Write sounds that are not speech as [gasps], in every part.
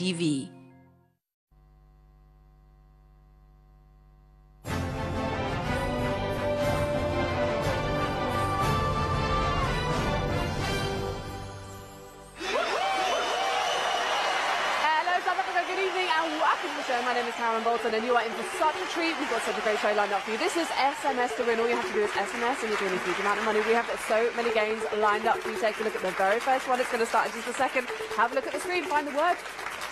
TV. Hello, South Good evening and welcome to the show. My name is Karen Bolton and you are in for such a treat. We've got such a great show lined up for you. This is SMS to win. All you have to do is SMS and you're doing a huge amount of money. We have so many games lined up for you. Take a look at the very first one. It's going to start in just a second. Have a look at the screen. Find the word.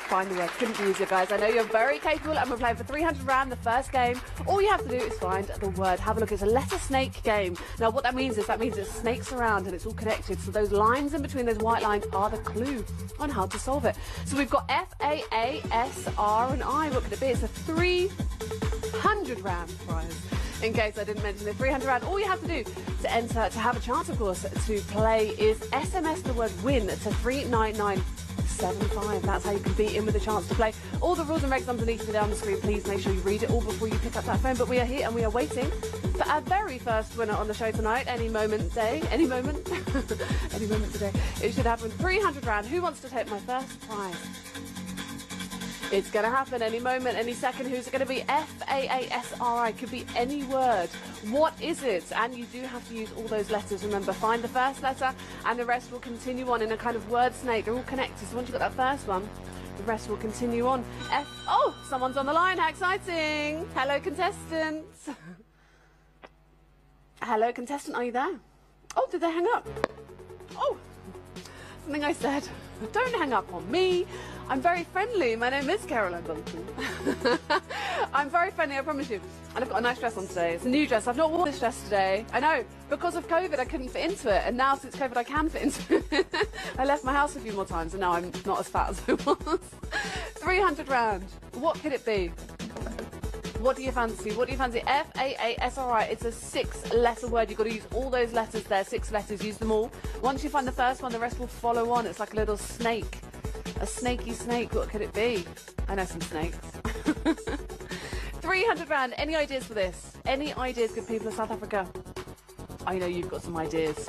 Find the word. Couldn't be easier, guys. I know you're very capable and we're playing for 300 Rand the first game. All you have to do is find the word. Have a look. It's a letter snake game. Now, what that means is that means it snakes around and it's all connected. So those lines in between those white lines are the clue on how to solve it. So we've got F, A, A, S, R, and I. What could it be? It's a 300 Rand prize. In case I didn't mention it, 300 Rand. All you have to do to enter, to have a chance, of course, to play is SMS the word win to 399 seven five. That's how you can be in with a chance to play. All the rules and regs underneath there on the screen. Please make sure you read it all before you pick up that phone. But we are here and we are waiting for our very first winner on the show tonight. Any moment day, any moment, [laughs] any moment today. It should happen. 300 rand. Who wants to take my first prize? It's going to happen any moment, any second. Who's it going to be? F A A S R I. Could be any word. What is it? And you do have to use all those letters. Remember, find the first letter, and the rest will continue on in a kind of word snake. They're all connected. So once you've got that first one, the rest will continue on. F. Oh, someone's on the line. How exciting! Hello, contestants. Hello, contestant. Are you there? Oh, did they hang up? Oh, something I said. Don't hang up on me. I'm very friendly. My name is Caroline Bolton. [laughs] I'm very friendly, I promise you. And I've got a nice dress on today. It's a new dress. I've not worn this dress today. I know. Because of COVID, I couldn't fit into it. And now, since COVID, I can fit into [laughs] it. I left my house a few more times, and now I'm not as fat as I was. [laughs] 300 rand. What could it be? What do you fancy? What do you fancy? F A A S R I. It's a six-letter word. You've got to use all those letters there. Six letters. Use them all. Once you find the first one, the rest will follow on. It's like a little snake. A snaky snake. What could it be? I know some snakes. [laughs] 300 rand. Any ideas for this? Any ideas, good people of South Africa? I know you've got some ideas.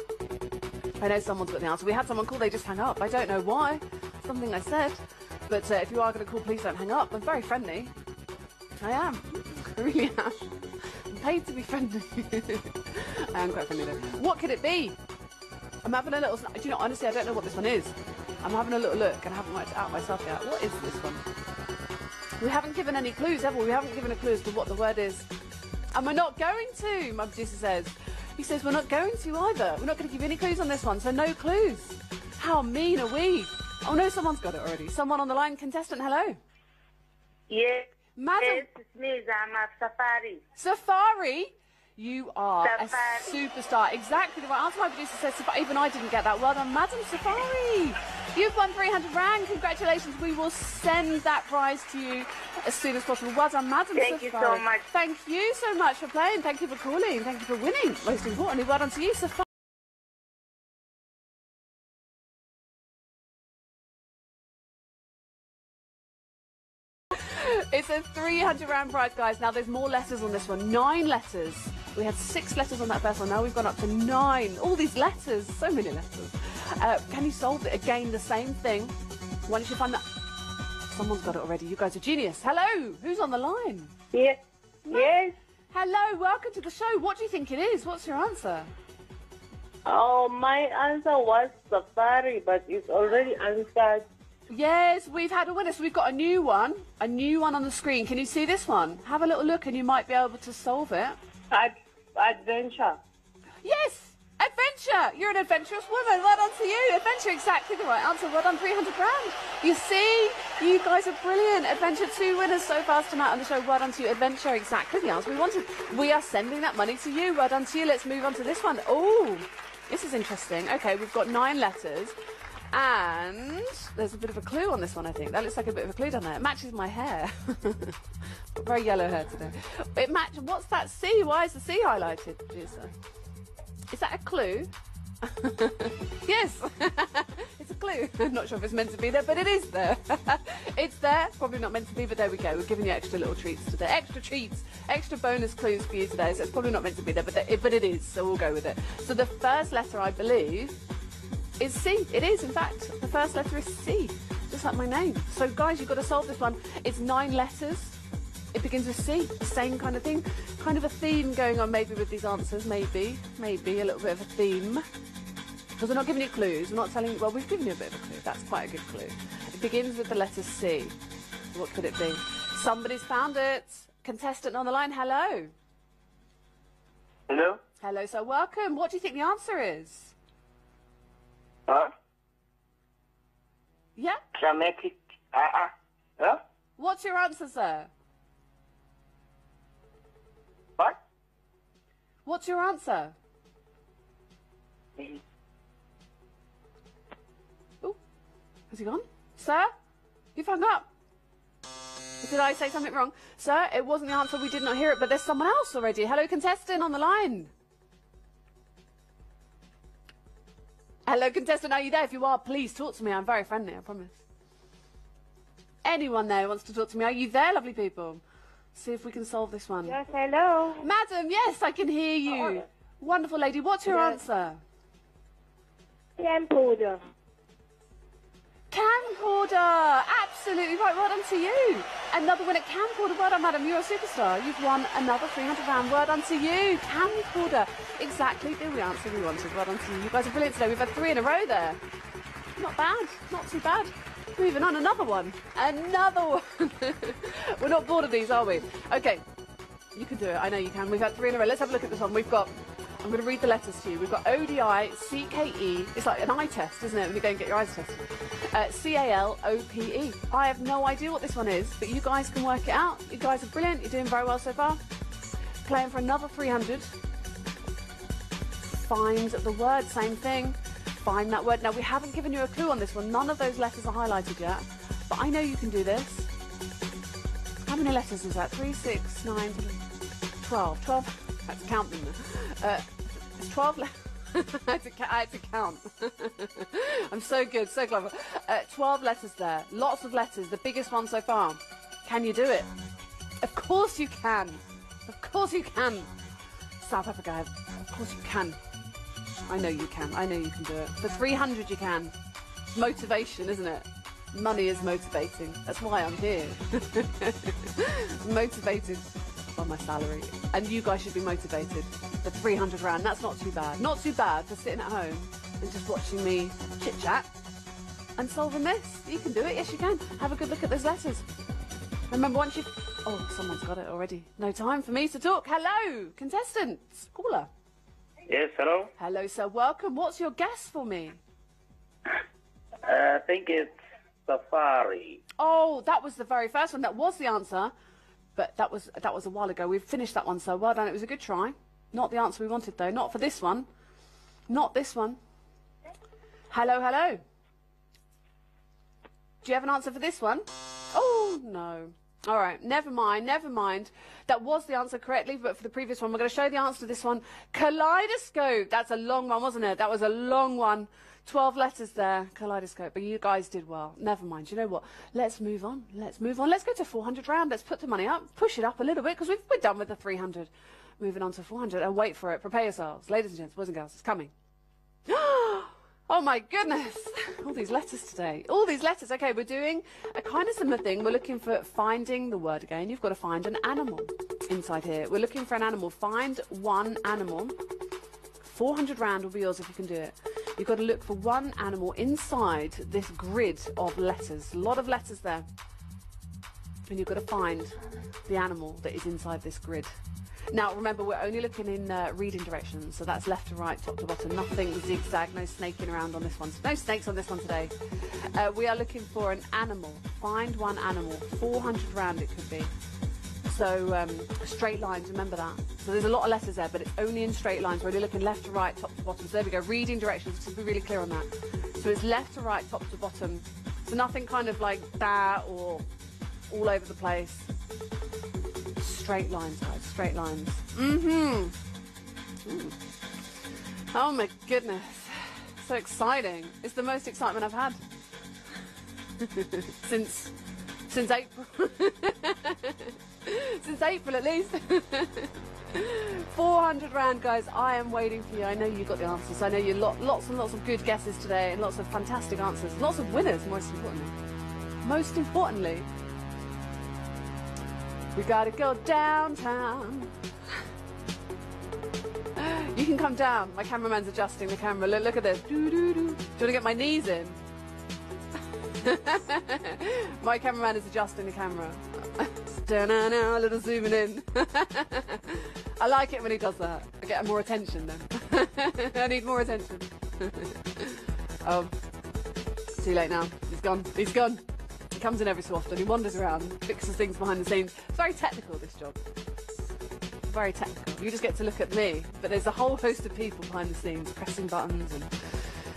I know someone's got the answer. We had someone call, they just hung up. I don't know why. Something I said. But uh, if you are going to call, please don't hang up. I'm very friendly. I am. [laughs] I really am. I'm paid to be friendly. [laughs] I am quite friendly though. What could it be? I'm having a little. Do you know? Honestly, I don't know what this one is. I'm having a little look and I haven't worked it out myself yet. What is this one? We haven't given any clues, have we? We haven't given a clue as to what the word is. And we're not going to, my producer says. He says we're not going to either. We're not going to give any clues on this one, so no clues. How mean are we? Oh no, someone's got it already. Someone on the line, contestant, hello. Yes. Madam Yes, it's me, Zama Safari. Safari, you are Safari. a superstar. Exactly the right answer. My producer says Safari. Even I didn't get that. Well done, Madam Safari. You've won 300 Rand. Congratulations. We will send that prize to you as soon as possible. Well done, Madam Thank you so much. Thank you so much for playing. Thank you for calling. Thank you for winning. Most importantly, well done to you, Safari. It's a 300 Rand prize, guys. Now, there's more letters on this one. Nine letters. We had six letters on that first one. Now we've gone up to nine. All these letters. So many letters. Uh, can you solve it? Again, the same thing. Once you find that... Someone's got it already. You guys are genius. Hello. Who's on the line? Yes. Yes. Hello. Welcome to the show. What do you think it is? What's your answer? Oh, my answer was Safari, but it's already answered. Yes, we've had a winner. So we've got a new one. A new one on the screen. Can you see this one? Have a little look and you might be able to solve it. Ad- adventure. Yes! Adventure! You're an adventurous woman. Well done to you. Adventure, exactly the right answer. Well done, 300 grand. You see? You guys are brilliant. Adventure, two winners so fast tonight on the show. Well done to you. Adventure, exactly the answer we wanted. We are sending that money to you. Well done to you. Let's move on to this one. Oh, this is interesting. Okay, we've got nine letters. And there's a bit of a clue on this one, I think. That looks like a bit of a clue down there. It matches my hair. [laughs] Very yellow hair today. It matches. What's that C? Why is the C highlighted, producer? Is that a clue? [laughs] yes, [laughs] it's a clue. I'm not sure if it's meant to be there, but it is there. it's there. Probably not meant to be, but there we go. We're giving you extra little treats today. Extra treats, extra bonus clues for you today. So it's probably not meant to be there, but there, but it is. So we'll go with it. So the first letter, I believe, is C. It is, in fact. The first letter is C. Just like my name. So, guys, you've got to solve this one. It's nine letters. It begins with C. The same kind of thing. Kind of a theme going on maybe with these answers. Maybe. Maybe a little bit of a theme. Because we're not giving you clues. We're not telling you. Well, we've given you a bit of a clue. That's quite a good clue. It begins with the letter C. What could it be? Somebody's found it. Contestant on the line. Hello. Hello? Hello, so Welcome. What do you think the answer is? Huh? Yeah? Dramatic. Uh-uh. Huh? What's your answer, sir? What? What's your answer? Oh, has he gone? Sir? You've hung up. Did I say something wrong? Sir, it wasn't the answer. We did not hear it, but there's someone else already. Hello, contestant on the line. Hello, contestant. Are you there? If you are, please talk to me. I'm very friendly, I promise. Anyone there who wants to talk to me? Are you there, lovely people? See if we can solve this one. Yes, hello. Madam, yes, I can hear you. Oh, Wonderful lady. What's your Yes. answer? Camcorder. Camcorder! Absolutely right. Well done to you. Another winner, camcorder. Well done, madam. You're a superstar. You've won another 300 pound. Well done to you. Camcorder. Exactly the answer we wanted. Well done to you. You guys are brilliant today. We've had three in a row there. Not bad. Not too bad. Moving on, another one. Another one. [laughs] We're not bored of these, are we? Okay. You can do it. I know you can. We've had three in a row. Let's have a look at this one. We've got. I'm going to read the letters to you. We've got ODI, CKE. It's like an eye test, isn't it? When you go and get your eyes tested. Uh, C-A-L-O-P-E. I have no idea what this one is, but you guys can work it out. You guys are brilliant. You're doing very well so far. Playing for another 300. Find the word. Same thing. Find that word. Now, we haven't given you a clue on this one. None of those letters are highlighted yet. But I know you can do this. How many letters is that? Three, six, nine, ten, 12. 12. I had to count them. Uh, it's 12 letters. [laughs] I, had to I had to count. [laughs] I'm so good, so clever. Uh, 12 letters there. Lots of letters. The biggest one so far. Can you do it? Of course you can. Of course you can. South Africa, of course you can. I know you can. I know you can do it. For 300 you can. Motivation, isn't it? Money is motivating. That's why I'm here. [laughs] motivated by my salary. And you guys should be motivated. For 300 rand, that's not too bad. Not too bad for sitting at home and just watching me chit chat and solving this. You can do it. Yes, you can. Have a good look at those letters. Remember, once you. Oh, someone's got it already. No time for me to talk. Hello, contestants. Caller. Yes, hello? Hello, sir. Welcome. What's your guess for me? Uh, I think it's Safari. Oh, that was the very first one. That was the answer, but that was that was a while ago. We've finished that one, so well done. It was a good try. Not the answer we wanted, though. Not for this one. Not this one. Hello, hello. Do you have an answer for this one? Oh no. All right, never mind, never mind. That was the answer correctly, but for the previous one, we're going to show the answer to this one. Kaleidoscope. That's a long one, wasn't it? That was a long one. 12 letters there, kaleidoscope. But you guys did well. Never mind. You know what? Let's move on. Let's move on. Let's go to 400 round. Let's put the money up, push it up a little bit because we're done with the 300. Moving on to 400 and wait for it. Prepare yourselves. Ladies and gents, boys and girls, it's coming. [gasps] Oh my goodness! [laughs] All these letters today. All these letters. Okay, we're doing a kind of similar thing. We're looking for finding the word again. You've got to find an animal inside here. We're looking for an animal. Find one animal. 400 rand will be yours if you can do it. You've got to look for one animal inside this grid of letters. A lot of letters there. And you've got to find the animal that is inside this grid. Now, remember, we're only looking in uh, reading directions, so that's left to right, top to bottom. Nothing zigzag, no snaking around on this one. No snakes on this one today. Uh, we are looking for an animal. Find one animal. 400 rand it could be. So, um, straight lines, remember that. So there's a lot of letters there, but it's only in straight lines. We're only looking left to right, top to bottom. So there we go, reading directions, to be really clear on that. So it's left to right, top to bottom. So nothing kind of like that or all over the place. Straight lines, guys, straight lines. Mm-hmm. Ooh. Oh my goodness. So exciting. It's the most excitement I've had. [laughs] since since April. [laughs] [laughs] since April at least. [laughs] 400 rand, guys. I am waiting for you. I know you got the answers. I know you lot, lots and lots of good guesses today and lots of fantastic answers. Lots of winners, most importantly. most importantly, we gotta go downtown. [laughs] You can come down. My cameraman's adjusting the camera. Look, look at this. Do you want to get my knees in? my cameraman is adjusting the camera. Da-na-na, a little zooming in. [laughs] I like it when he does that. I get more attention then. [laughs] I need more attention. oh, [laughs] too late now. He's gone. He's gone. He comes in every so often. He wanders around, fixes things behind the scenes. It's very technical, this job. Very technical. You just get to look at me, but there's a whole host of people behind the scenes pressing buttons and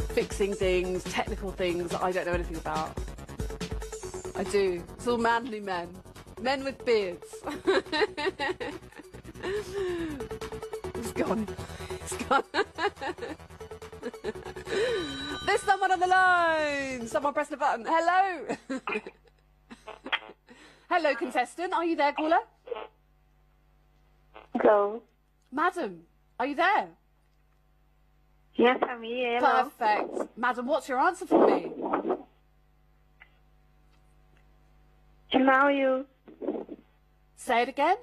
fixing things, technical things that I don't know anything about. I do. It's all manly men. Men with beards. [laughs] He's gone. He's gone. [laughs] There's someone on the line. Someone press the button. Hello. [laughs] Hello, contestant. Are you there, caller? Hello. Madam, are you there? Yes, I'm here. Hello. Perfect. Madam, what's your answer for me? And how you? Say it again.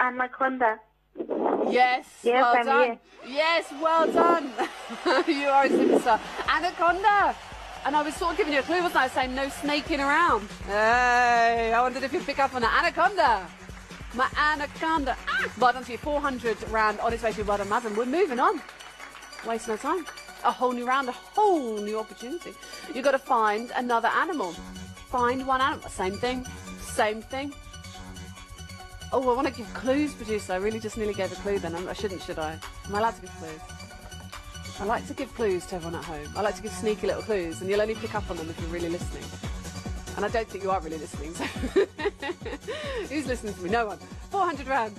Anaconda. Yes. Yes, well I'm done. here. Yes, well done. [laughs] you are a superstar. Anaconda. And I was sort of giving you a clue, wasn't I? Saying no snaking around. Hey, I wondered if you'd pick up on that. Anaconda. My anaconda. Ah, well done to you. 400 round on its way to well done. We're moving on. Waste no time. A whole new round, a whole new opportunity. You've got to find another animal. Find one animal. Same thing. Same thing. Oh, I want to give clues, producer. I really just nearly gave a clue then. I'm- shouldn't, should I? Am I allowed to give clues? I like to give clues to everyone at home. I like to give sneaky little clues, and you'll only pick up on them if you're really listening. And I don't think you are really listening, so. [laughs] Who's listening to me? No one. 400 rand.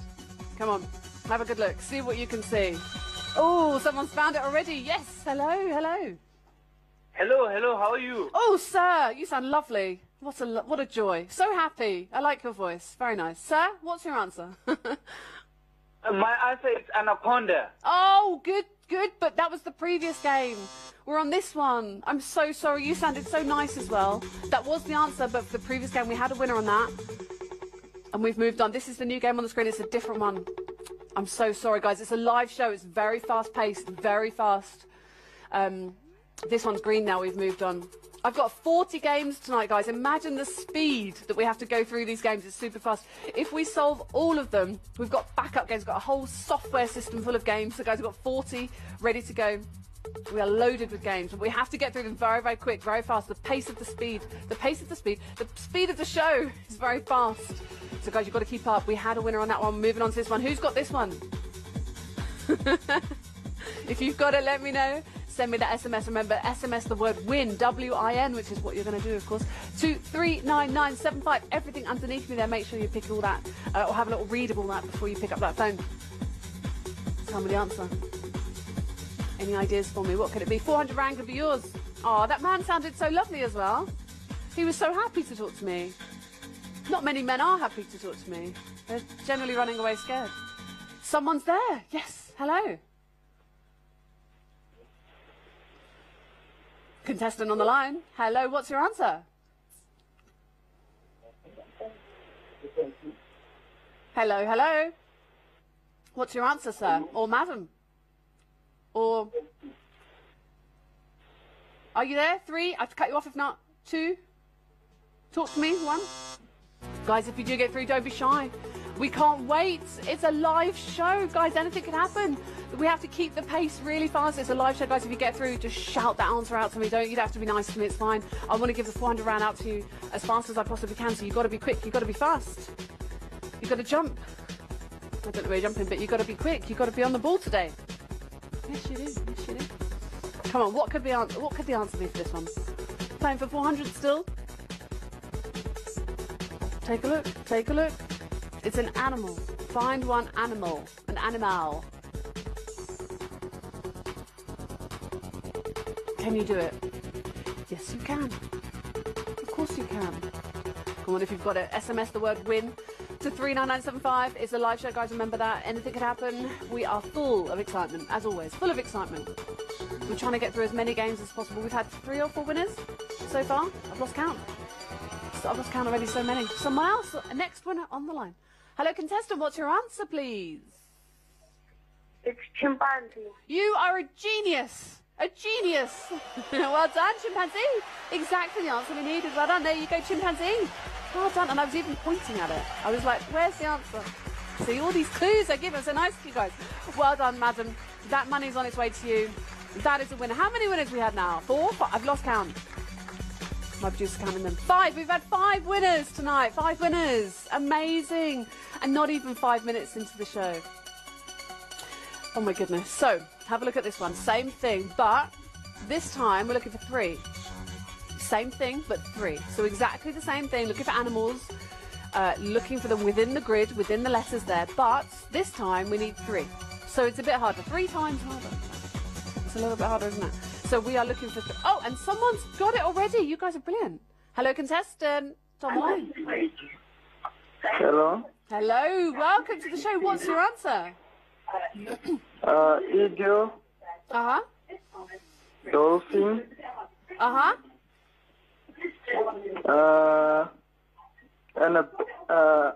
Come on, have a good look. See what you can see. Oh, someone's found it already. Yes. Hello, hello. Hello, hello, how are you? Oh, sir, you sound lovely. What a lo- what a joy. So happy. I like your voice. Very nice. Sir, what's your answer? Uh, My answer is Anaconda. oh, good, good. But that was the previous game. We're on this one. I'm so sorry. You sounded so nice as well. That was the answer, but for the previous game, we had a winner on that. And we've moved on. This is the new game on the screen. It's a different one. I'm so sorry, guys. It's a live show. It's very fast paced, very fast. Um, this one's green now. We've moved on. I've got 40 games tonight, guys. Imagine the speed that we have to go through these games. It's super fast. If we solve all of them, we've got backup games. We've got a whole software system full of games. So, guys, we've got 40 ready to go. We are loaded with games, but we have to get through them very, very quick, very fast. The pace of the speed, the pace of the speed, the speed of the show is very fast. So, guys, you've got to keep up. We had a winner on that one. Moving on to this one. Who's got this one? [laughs] If you've got it, let me know. Send me the SMS. Remember, SMS the word win, W I N, which is what you're going to do, of course. Seven five. Everything underneath me there. Make sure you pick all that, uh, or have a little read of all that before you pick up that phone. Tell me the answer. Any ideas for me? What could it be? 400 rand could be yours. Oh, that man sounded so lovely as well. He was so happy to talk to me. Not many men are happy to talk to me. They're generally running away scared. Someone's there. Yes. Hello. Contestant on the line. Hello, what's your answer? Hello, hello. What's your answer, sir? Or madam? Or. Are you there? Three? I have to cut you off if not. Two? Talk to me. One? Guys, if you do get through, don't be shy. We can't wait. It's a live show, guys. Anything can happen. We have to keep the pace really fast. It's a live show, guys. If you get through, just shout that answer out to me. Don't you have to be nice to me. It's fine. I want to give the 400 round out to you as fast as I possibly can. So you've got to be quick. You've got to be fast. You've got to jump. I don't know where you're jumping, but you've got to be quick. You've got to be on the ball today. Yes, you do. Yes, you do. Come on. What could be answer? What could the answer be for this one? Playing for 400 still. Take a look. Take a look. It's an animal. Find one animal. An animal. Can you do it? Yes, you can. Of course you can. Come on, if you've got it, SMS the word win to 39975. It's a live show, guys. Remember that. Anything could happen. We are full of excitement, as always. Full of excitement. We're trying to get through as many games as possible. We've had three or four winners. so far? I've lost count. So I've lost count already. So many. Someone else. Next winner on the line. Hello, contestant. What's your answer, please? It's chimpanzee. You are a genius. A genius. [laughs] well done, chimpanzee. Exactly the answer we needed. Well done. There you go, chimpanzee. Well done. And I was even pointing at it. I was like, where's the answer? See, all these clues I give are nice to you guys. Well done, madam. That money's on its way to you. That is a winner. How many winners we had now? Four? Five? I've lost count. My producer's counting them. Five. We've had five winners tonight. Five winners. Amazing. And not even five minutes into the show. Oh my goodness. So, have a look at this one. Same thing, but this time we're looking for three. Same thing, but three. So exactly the same thing. Looking for animals, uh, looking for them within the grid, within the letters there. But this time we need three. So it's a bit harder. Three times harder. It's a little bit harder, isn't it? So we are looking for. Th- oh, and someone's got it already. You guys are brilliant. Hello, contestant. Tom Hello. Hello. Welcome to the show. What's your answer? Uh, eagle, Uh huh. dolphin, Uh huh. uh, and a, uh,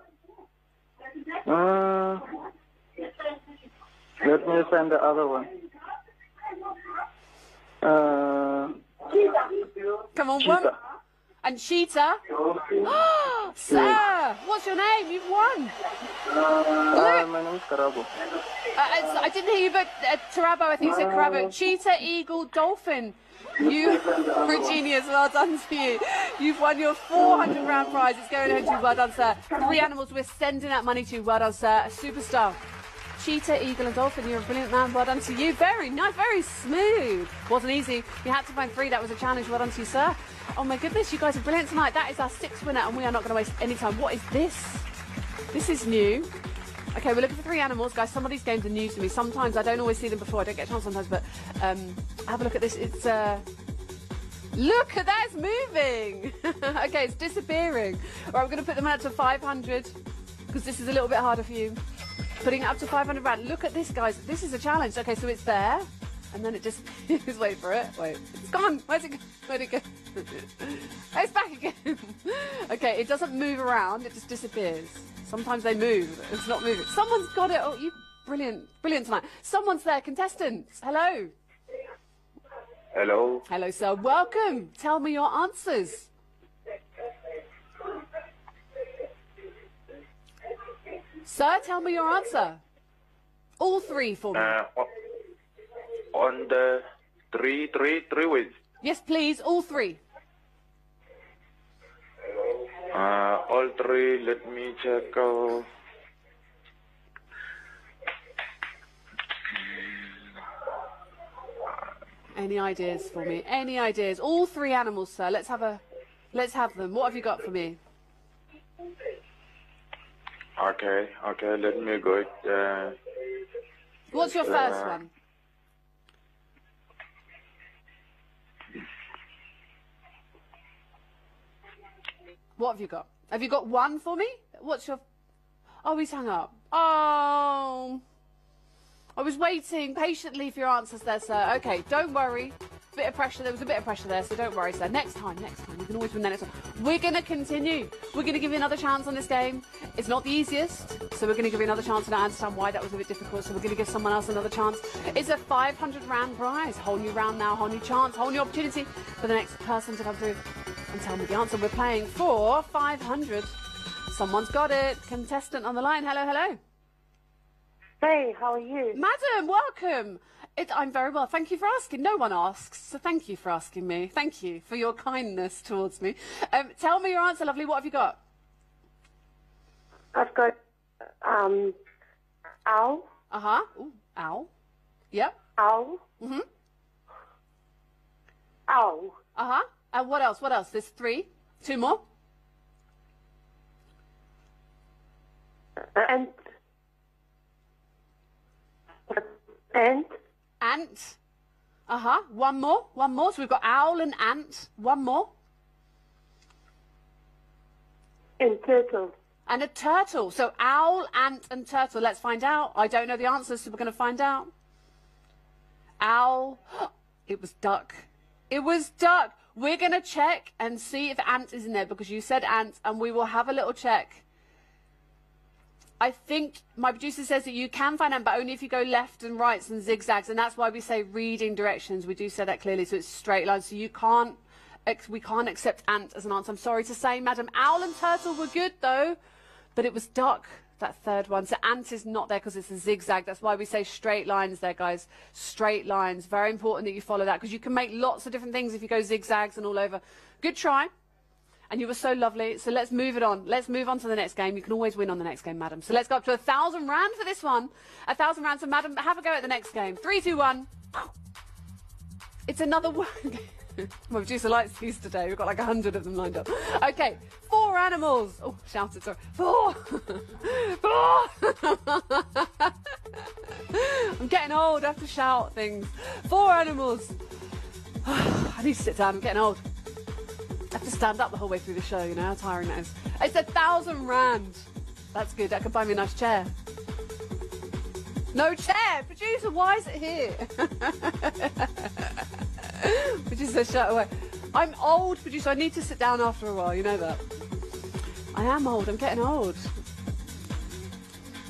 mm, let me find the other one. Uh, Come on, one. And cheetah. [gasps] Sir, what's your name? You've won. Uh, my name is Karabo. Uh, it's- I didn't hear you, but uh, Tarabo, I think you said Karabo. Cheetah, eagle, dolphin. You [laughs] were a genius. Well done to you. You've won your 400 round prize. It's going home to you. Well done, sir. Three animals we're sending that money to. Well done, sir. A superstar. Cheetah, eagle, and dolphin. You're a brilliant man. Well done to you. Very nice, very smooth. Wasn't easy. You had to find three. That was a challenge. Well done to you, sir. Oh my goodness, you guys are brilliant tonight. That is our sixth winner, and we are not going to waste any time. What is this? This is new. Okay, we're looking for three animals, guys. Some of these games are new to me. Sometimes I don't always see them before. I don't get a chance sometimes, but um, have a look at this. It's uh, look at that, it's moving. [laughs] okay, it's disappearing. All right, we're going to put them out to 500 because this is a little bit harder for you. Putting it up to 500 rand. Look at this, guys. This is a challenge. Okay, so it's there, and then it just [laughs] just wait for it. Wait, it's gone. Where's it? go? Where'd it go? [laughs] It's back again. [laughs] okay, it doesn't move around. It just disappears. Sometimes they move. It's not moving. Someone's got it. Oh, you brilliant, brilliant tonight. Someone's there. Contestants, hello. Hello. Hello, sir. Welcome. Tell me your answers. Sir, tell me your answer. All three for me. Uh, on the three, three, three ways. yes, please. All three. Uh, all three. Let me check. Uh, Any ideas for me? Any ideas? All three animals, sir. Let's have a. Let's have them. What have you got for me? Okay, okay. Let me go. Uh, What's your first Uh, one? What have you got? Have you got one for me? What's your? Oh, he's hung up. Oh, I was waiting patiently for your answers there, sir. Okay, don't worry. Bit of pressure. There was a bit of pressure there, so don't worry, sir. Next time, next time, you can always win the next time. We're gonna continue. We're gonna give you another chance on this game. It's not the easiest, so we're gonna give you another chance, and I understand why that was a bit difficult. So we're gonna give someone else another chance. It's a 500 rand prize. Whole new round now, whole new chance, whole new opportunity for the next person to come through and tell me the answer. We're playing for 500. Someone's got it. Contestant on the line. Hello, hello. Hey, how are you? Madam, welcome. It, I'm very well. Thank you for asking. No one asks, so thank you for asking me. Thank you for your kindness towards me. Um, tell me your answer, lovely. What have you got? I've got um owl, Uh huh. Ooh, owl. Yep. owl, Mhm. owl, Uh huh. And what else? What else? There's three. Two more. and and Ant. Uh huh. One more. One more. So we've got owl and ant. One more. and turtle. And a turtle. So owl, ant, and turtle. Let's find out. I don't know the answers, so we're going to find out. Owl. It was duck. It was duck. we're going to check and see if ant is in there because you said ant, and we will have a little check. I think my producer says that you can find ant, but only if you go left and rights and zigzags, and that's why we say reading directions. We do say that clearly, so it's straight lines. So you can't, we can't accept ant as an answer. I'm sorry to say, madam. Owl and turtle were good though, but it was duck that third one. So ant is not there because it's a zigzag. That's why we say straight lines there, guys. Straight lines. Very important that you follow that because you can make lots of different things if you go zigzags and all over. Good try. And you were so lovely. So let's move it on. Let's move on to the next game. You can always win on the next game, madam. So let's go up to a thousand rand for this one. A thousand rand. So, madam, have a go at the next game. Three, two, one. It's another one. [laughs] My producer likes these today. We've got like a hundred of them lined up. Okay, four animals. Oh, shouted, sorry. Four. [laughs] Four. [laughs] I'm getting old. I have to shout things. Four animals. [sighs] I need to sit down. I'm getting old. I have to stand up the whole way through the show, you know how tiring that is. It's a thousand rand. That's good. That could buy me a nice chair. No chair! Producer, why is it here? [laughs] producer, shut away. I'm old, producer. I need to sit down after a while. You know that. I am old. I'm getting old.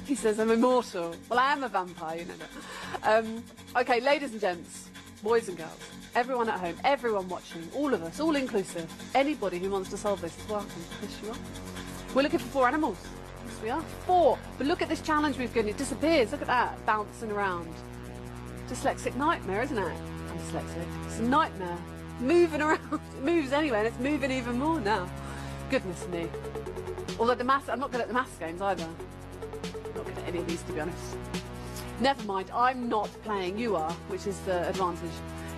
He says I'm immortal. Well, I am a vampire. You know that. Um, okay, ladies and gents, boys and girls, everyone at home, everyone watching, all of us, all inclusive, anybody who wants to solve this is welcome. Yes, you are. We're looking for four animals. Yes, we are. Four. But look at this challenge we've given. It disappears. Look at that, bouncing around. Dyslexic nightmare, isn't it? I'm dyslexic. It's a nightmare. Moving around. [laughs] It moves anyway, and it's moving even more now. Goodness me. Although the maths, I'm not good at the maths games either. Not good at any of these, to be honest. Never mind, I'm not playing. You are, which is the advantage.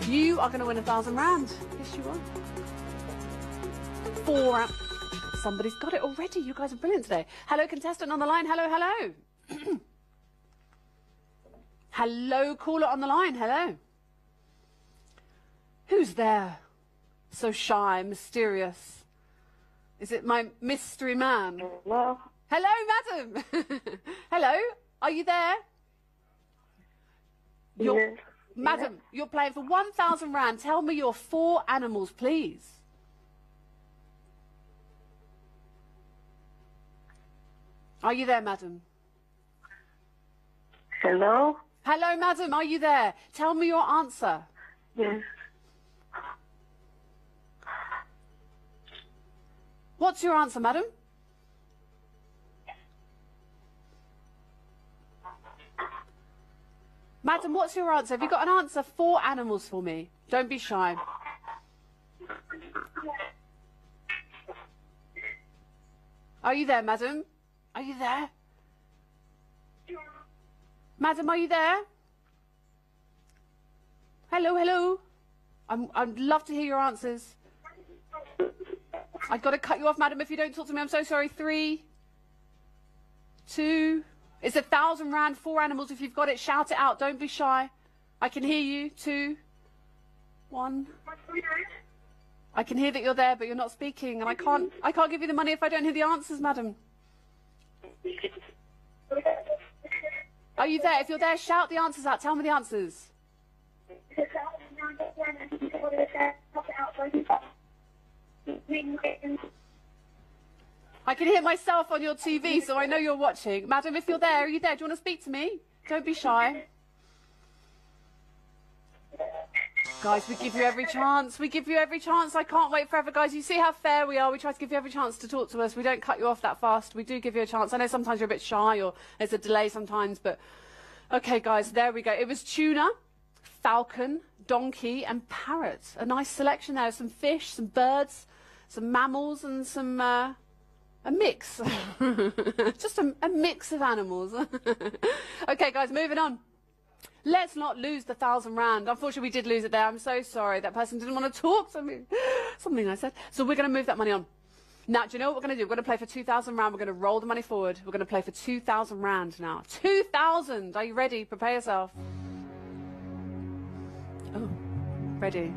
You are going to win a thousand rand. Yes, you are. Four. Somebody's got it already. You guys are brilliant today. Hello, contestant on the line. Hello, hello. [clears throat] hello, caller on the line. Hello. Who's there? So shy, mysterious. Is it my mystery man? Hello? Hello, madam. [laughs] Hello, are you there? You're, Yes. Madam, you're playing for 1,000 Rand. Tell me your four animals, please. Are you there, madam? Hello? Hello, madam, are you there? Tell me your answer. Yes. What's your answer, madam? Madam, what's your answer? Have you got an answer? for animals for me. Don't be shy. Are you there, madam? Are you there? Madam, are you there? Hello, hello. I'm, I'd love to hear your answers. I've got to cut you off, madam, if you don't talk to me. I'm so sorry. Three, two. It's a thousand rand, four animals. If you've got it, shout it out. Don't be shy. I can hear you. Two, one. I can hear that you're there, but you're not speaking, and I can't. I can't give you the money if I don't hear the answers, madam. Are you there? If you're there, shout the answers out. Tell me the answers. I can hear myself on your TV, so I know you're watching. Madam, if you're there, are you there? Do you want to speak to me? Don't be shy. Guys, we give you every chance. We give you every chance. I can't wait forever, guys. You see how fair we are. We try to give you every chance to talk to us. We don't cut you off that fast. We do give you a chance. I know sometimes you're a bit shy or there's a delay sometimes, but okay, guys, there we go. It was tuna, falcon, donkey, and parrot. A nice selection there. Some fish, some birds, some mammals, and some. Uh, a mix. [laughs] Just a, a mix of animals. [laughs] okay, guys, moving on. Let's not lose the thousand rand. Unfortunately, we did lose it there. I'm so sorry. That person didn't want to talk to me. [laughs] Something I said. So we're going to move that money on. Now, do you know what we're going to do? We're going to play for 2,000 rand. We're going to roll the money forward. We're going to play for 2,000 rand now. 2,000! Are you ready? Prepare yourself. Oh, ready.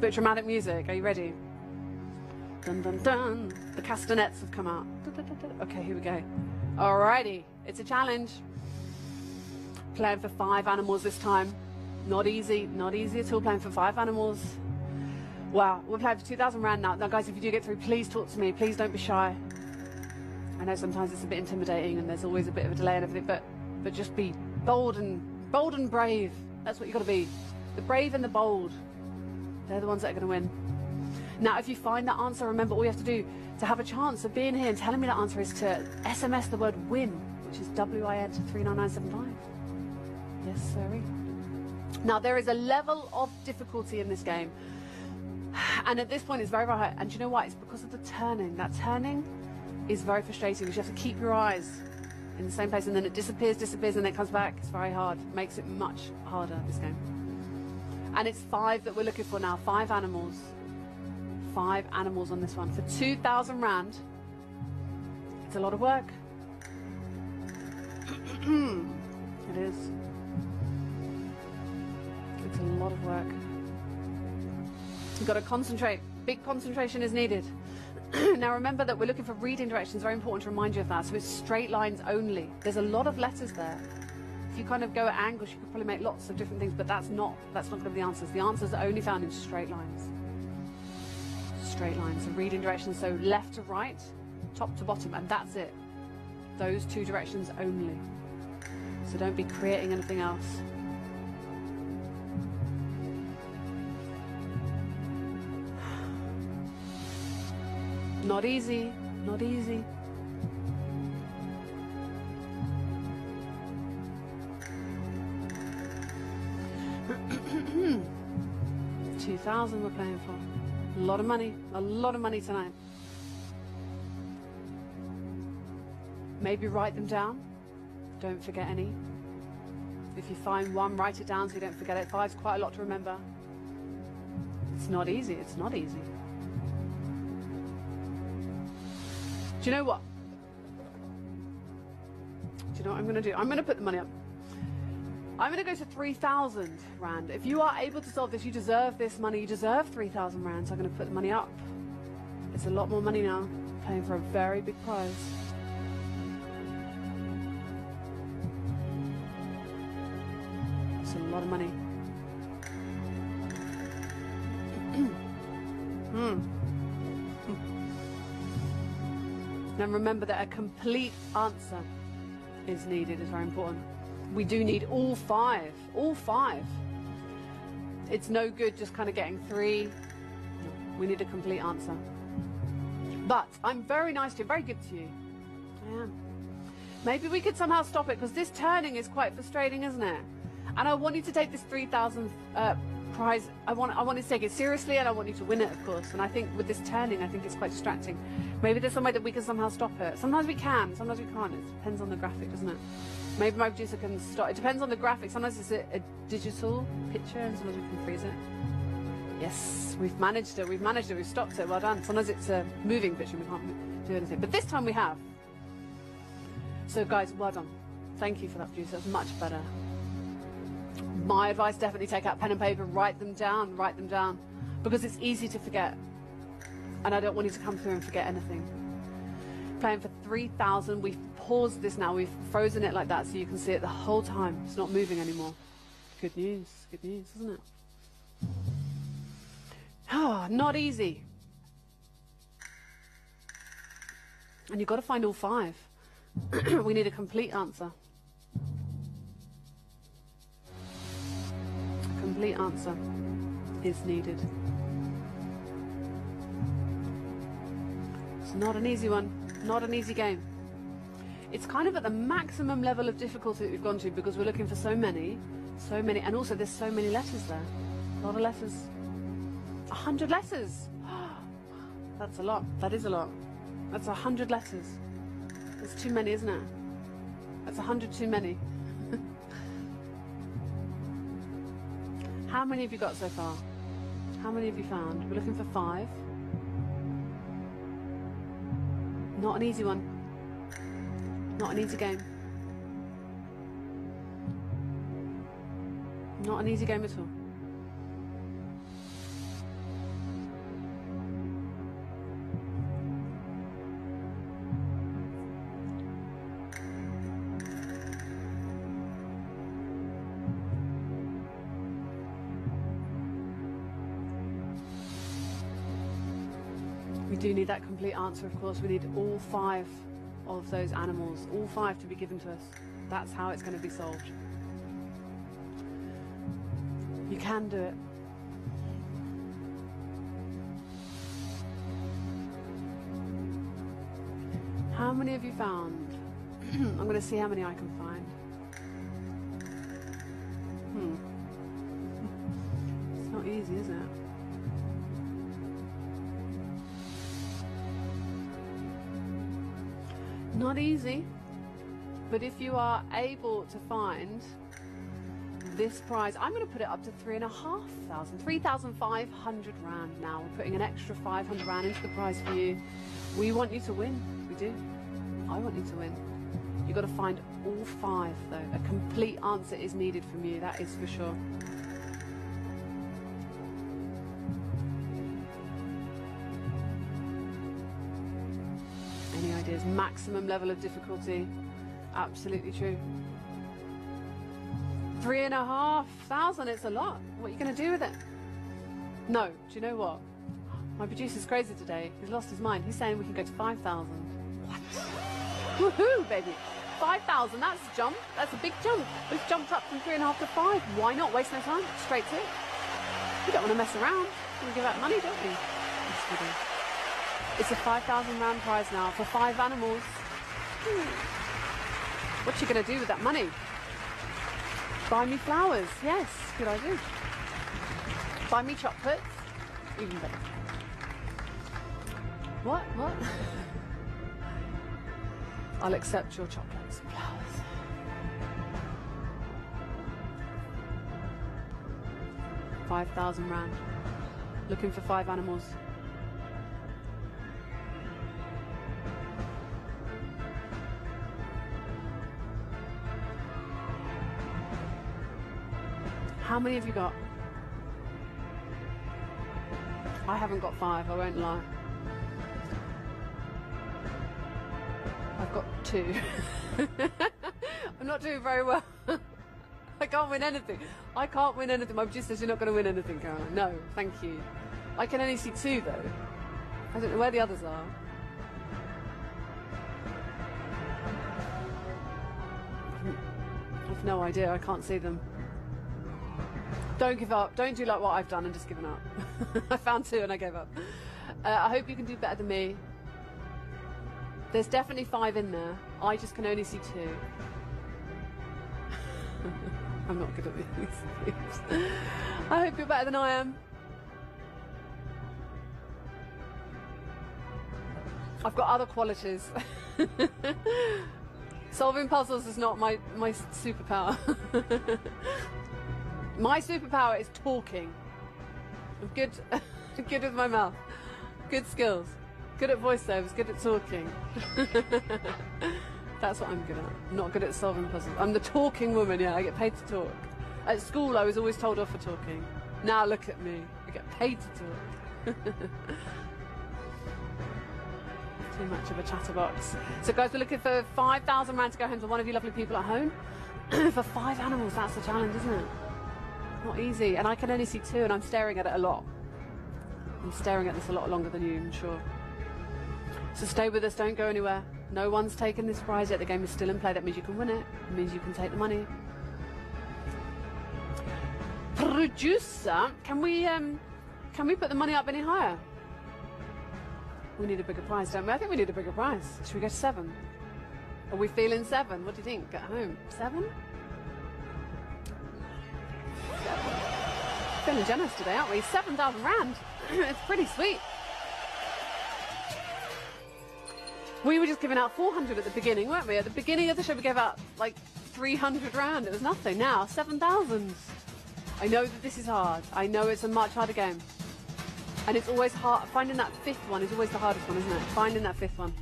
Bit dramatic music. Are you ready? Dun dun dun. The castanets have come out. Dun, dun, dun. Okay, here we go. Alrighty. It's a challenge. Playing for five animals this time. Not easy. Not easy at all playing for five animals. Wow, we're playing for 2,000 Rand now. Now, guys, if you do get through, please talk to me. Please don't be shy. I know sometimes it's a bit intimidating and there's always a bit of a delay and everything, but, but just be bold and, bold and brave. That's what you've got to be. The brave and the bold. They're the ones that are going to win. Now, if you find that answer, remember all you have to do to have a chance of being here and telling me that answer is to SMS the word WIN, which is W-I-N to 39975. Yes, sorry. Now, there is a level of difficulty in this game. And at this point, it's very, very high. And do you know what? It's because of the turning. That turning is very frustrating because you have to keep your eyes in the same place and then it disappears, disappears, and then it comes back. It's very hard. It makes it much harder, this game. And it's five that we're looking for now. Five animals. Five animals on this one. For 2,000 Rand. It's a lot of work. [clears throat] it is. It's a lot of work. You've got to concentrate. Big concentration is needed. [clears throat] now remember that we're looking for reading directions. Very important to remind you of that. So it's straight lines only. There's a lot of letters there. If you kind of go at angles, you could probably make lots of different things, but that's not that's not going to be the answers. The answers are only found in straight lines. Straight lines. So reading directions. So left to right, top to bottom, and that's it. Those two directions only. So don't be creating anything else. Not easy, not easy. [clears throat] Two thousand we're playing for. A lot of money, a lot of money tonight. Maybe write them down. Don't forget any. If you find one, write it down so you don't forget it. Five's quite a lot to remember. It's not easy, it's not easy. Do you know what? Do you know what I'm going to do? I'm going to put the money up. I'm going to go to 3,000 Rand. If you are able to solve this, you deserve this money. You deserve 3,000 Rand, so I'm going to put the money up. It's a lot more money now. Playing for a very big prize. It's a lot of money. [clears throat] Hmm. And remember that a complete answer is needed, is very important. We do need all five, all five. It's no good just kind of getting three. We need a complete answer. But I'm very nice to you, very good to you. I am. Maybe we could somehow stop it because this turning is quite frustrating, isn't it? And I want you to take this 3,000 uh, prize. I want, I want you to take it seriously and I want you to win it, of course. And I think with this turning, I think it's quite distracting. Maybe there's some way that we can somehow stop it. Sometimes we can, sometimes we can't. It depends on the graphic, doesn't it? Maybe my producer can stop. It depends on the graphic. Sometimes it's a, a digital picture and sometimes we can freeze it. Yes, we've managed it. We've managed it. We've stopped it. Well done. Sometimes it's a moving picture. We can't do anything. But this time we have. So, guys, well done. Thank you for that, producer. That's much better. My advice, definitely take out pen and paper, write them down, write them down. Because it's easy to forget. And I don't want you to come through and forget anything. Playing for 3,000. We've paused this now. We've frozen it like that so you can see it the whole time. It's not moving anymore. Good news. Good news, isn't it? Ah, not easy. And you've got to find all five. [clears throat] we need a complete answer. A complete answer is needed. It's not an easy one, not an easy game. It's kind of at the maximum level of difficulty that we've gone to because we're looking for so many, so many, and also there's so many letters there. A lot of letters. A hundred letters! [gasps] That's a lot. That is a lot. That's a hundred letters. That's too many, isn't it? That's a hundred too many. [laughs] How many have you got so far? How many have you found? We're looking for five. Not an easy one. Not an easy game. Not an easy game at all. We do need that complete answer, of course. We need all five of those animals, all five to be given to us. That's how it's going to be solved. You can do it. How many have you found? [clears throat] I'm going to see how many I can find. Hmm. [laughs] It's not easy, is it? Not easy, but if you are able to find this prize, I'm going to put it up to three and a half thousand, three thousand five hundred rand. Now we're putting an extra five hundred rand into the prize for you. We want you to win. We do. I want you to win. You've got to find all five, though. A complete answer is needed from you. That is for sure. Maximum level of difficulty. Absolutely true. Three and a half thousand, it's a lot. What are you going to do with it? No, do you know what? My producer's crazy today. He's lost his mind. He's saying we can go to 5,000. What? Woohoo, baby. 5,000, that's a jump. That's a big jump. We've jumped up from three and a half to five. Why not waste no time? Straight to it. We don't want to mess around. We give out money, don't we? Yes, we do. It's a 5,000 rand prize now for five animals. What you going to do with that money? Buy me flowers. Yes, good idea. Buy me chocolates. Even better. What? What? [laughs] I'll accept your chocolates and flowers. Five thousand rand. Looking for five animals. How many have you got? I haven't got five, I won't lie. I've got two. [laughs] I'm not doing very well. [laughs] I can't win anything. I can't win anything. My producer says you're not going to win anything, Caroline. No, thank you. I can only see two, though. I don't know where the others are. I've no idea. I can't see them. Don't give up. Don't do like what I've done and just given up. [laughs] I found two and I gave up. Uh, I hope you can do better than me. There's definitely five in there. I just can only see two. [laughs] I'm not good at these things. [laughs] I hope you're better than I am. I've got other qualities. Solving puzzles is not my, my superpower. My superpower is talking. I'm good, [laughs] good with my mouth. Good skills. Good at voiceovers, good at talking. [laughs] That's what I'm good at. I'm not good at solving puzzles. I'm the talking woman, yeah, I get paid to talk. At school, I was always told off for talking. Now look at me. I get paid to talk. [laughs] Too much of a chatterbox. So, guys, we're looking for 5,000 rand to go home to one of you lovely people at home. [clears throat] for five animals, that's the challenge, isn't it? Not easy. And I can only see two, and I'm staring at it a lot. I'm staring at this a lot longer than you, I'm sure. So stay with us, don't go anywhere. No one's taken this prize yet. The game is still in play. That means you can win it. It means you can take the money. Producer, can we um, can we put the money up any higher? We need a bigger prize, don't we? I think we need a bigger prize. Should we go to seven? Are we feeling seven? What do you think? At home, seven? Seven. Feeling generous today, aren't we? Seven thousand rand. [clears throat] it's pretty sweet. We were just giving out 400 at the beginning, weren't we? At the beginning of the show, we gave out like 300 rand. It was nothing. Now, 7,000. I know that this is hard. I know it's a much harder game. And it's always hard. Finding that fifth one is always the hardest one, isn't it? Finding that fifth one.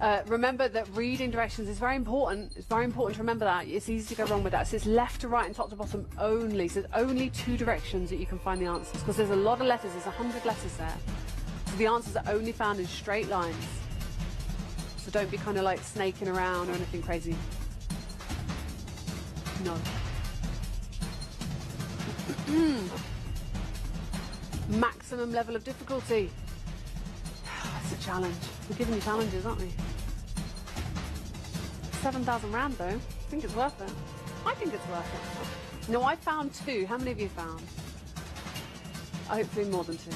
Uh, remember that reading directions is very important. It's very important to remember that. It's easy to go wrong with that. So it's left to right and top to bottom only. So there's only two directions that you can find the answers because there's a lot of letters. There's a hundred letters there. So the answers are only found in straight lines. So don't be kind of like snaking around or anything crazy. No. [clears throat] Maximum level of difficulty. Challenge. We're giving you challenges, aren't we? 7,000 rand though. I think it's worth it. I think it's worth it. No, I found two. How many of you found? Hopefully more than two.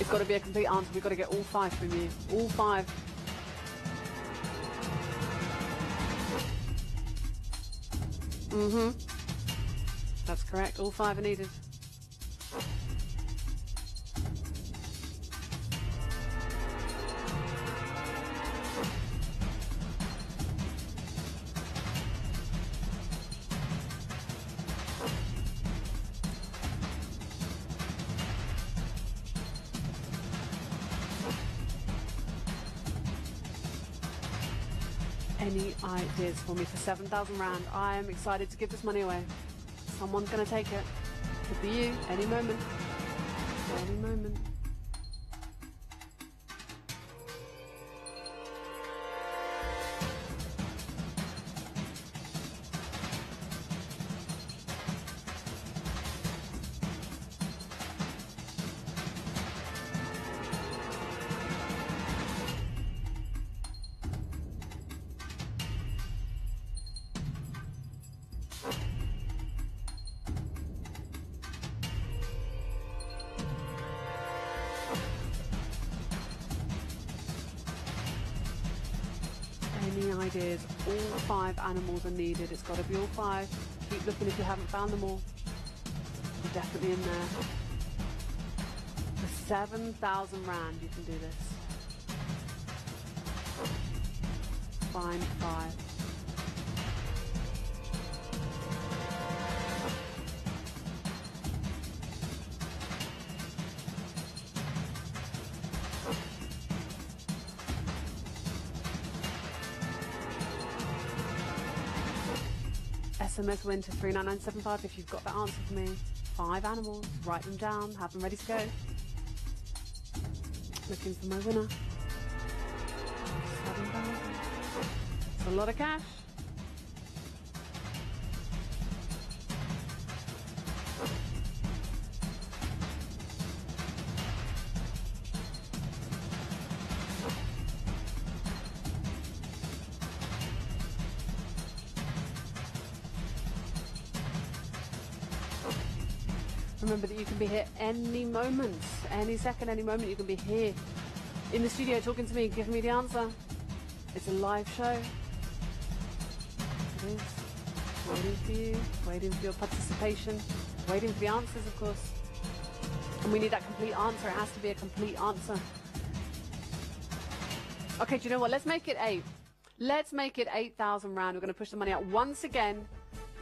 It's got to be a complete answer. We've got to get all five from you. All five. Mm-hmm. That's correct. All five are needed. Ideas for me for 7,000 Rand? I am excited to give this money away. Someone's going to take it. Could be you, any moment. Any moment. Animals are needed. It's got to be all five. Keep looking if you haven't found them all. They're definitely in there. For 7,000 Rand, you can do this. Find five. SMS to 39975 if you've got that answer for me. Five animals, write them down, have them ready to go. Looking for my winner. 7,000. It's a lot of cash. Remember that you can be here any moment, any second, any moment. You can be here in the studio talking to me, giving me the answer. It's a live show. It is. Waiting for you, waiting for your participation, waiting for the answers, of course. And we need that complete answer. It has to be a complete answer. Okay, do you know what? Let's make it eight. Let's make it 8,000 rand. We're going to push the money out once again,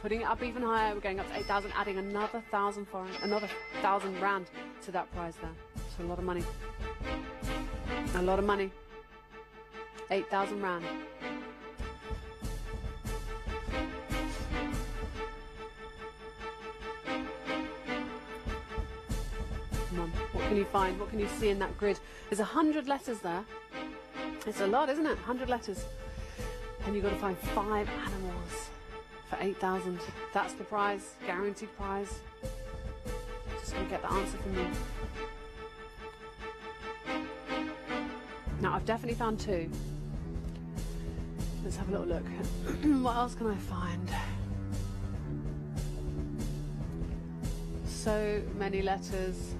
putting it up even higher. We're going up to 8,000, adding another thousand foreign, another thousand rand to that prize there. It's a lot of money. A lot of money. 8,000 rand. Come on, what can you find? What can you see in that grid? There's a hundred letters there. It's a lot, isn't it? 100 letters. And you've got to find five animals for 8,000. That's the prize, guaranteed prize. Just to get the answer from you. Now, I've definitely found two. Let's have a little look. [clears throat] what else can I find? So many letters.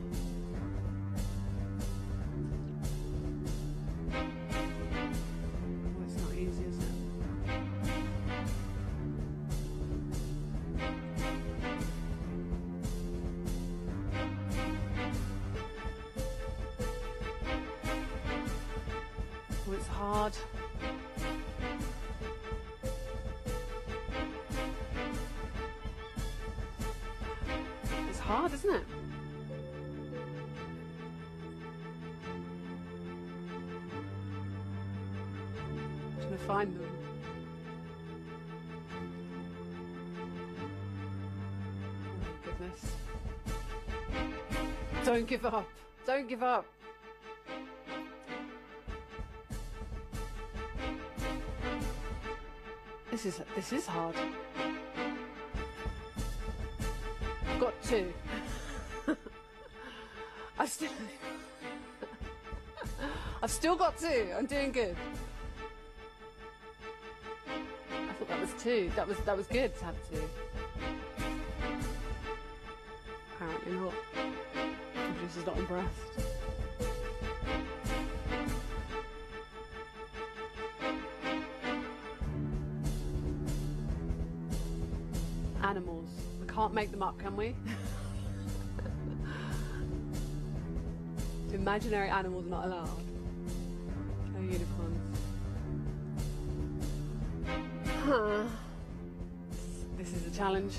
Don't give up. Don't give up. This is this is hard. Got two. [laughs] I still [laughs] I've still got two. I'm doing good. I thought that was two. That was that was good to have two. Apparently not. The producer's not impressed. Animals. We can't make them up, can we? [laughs] Imaginary animals not allowed. No unicorns. Huh. [sighs] This is a challenge.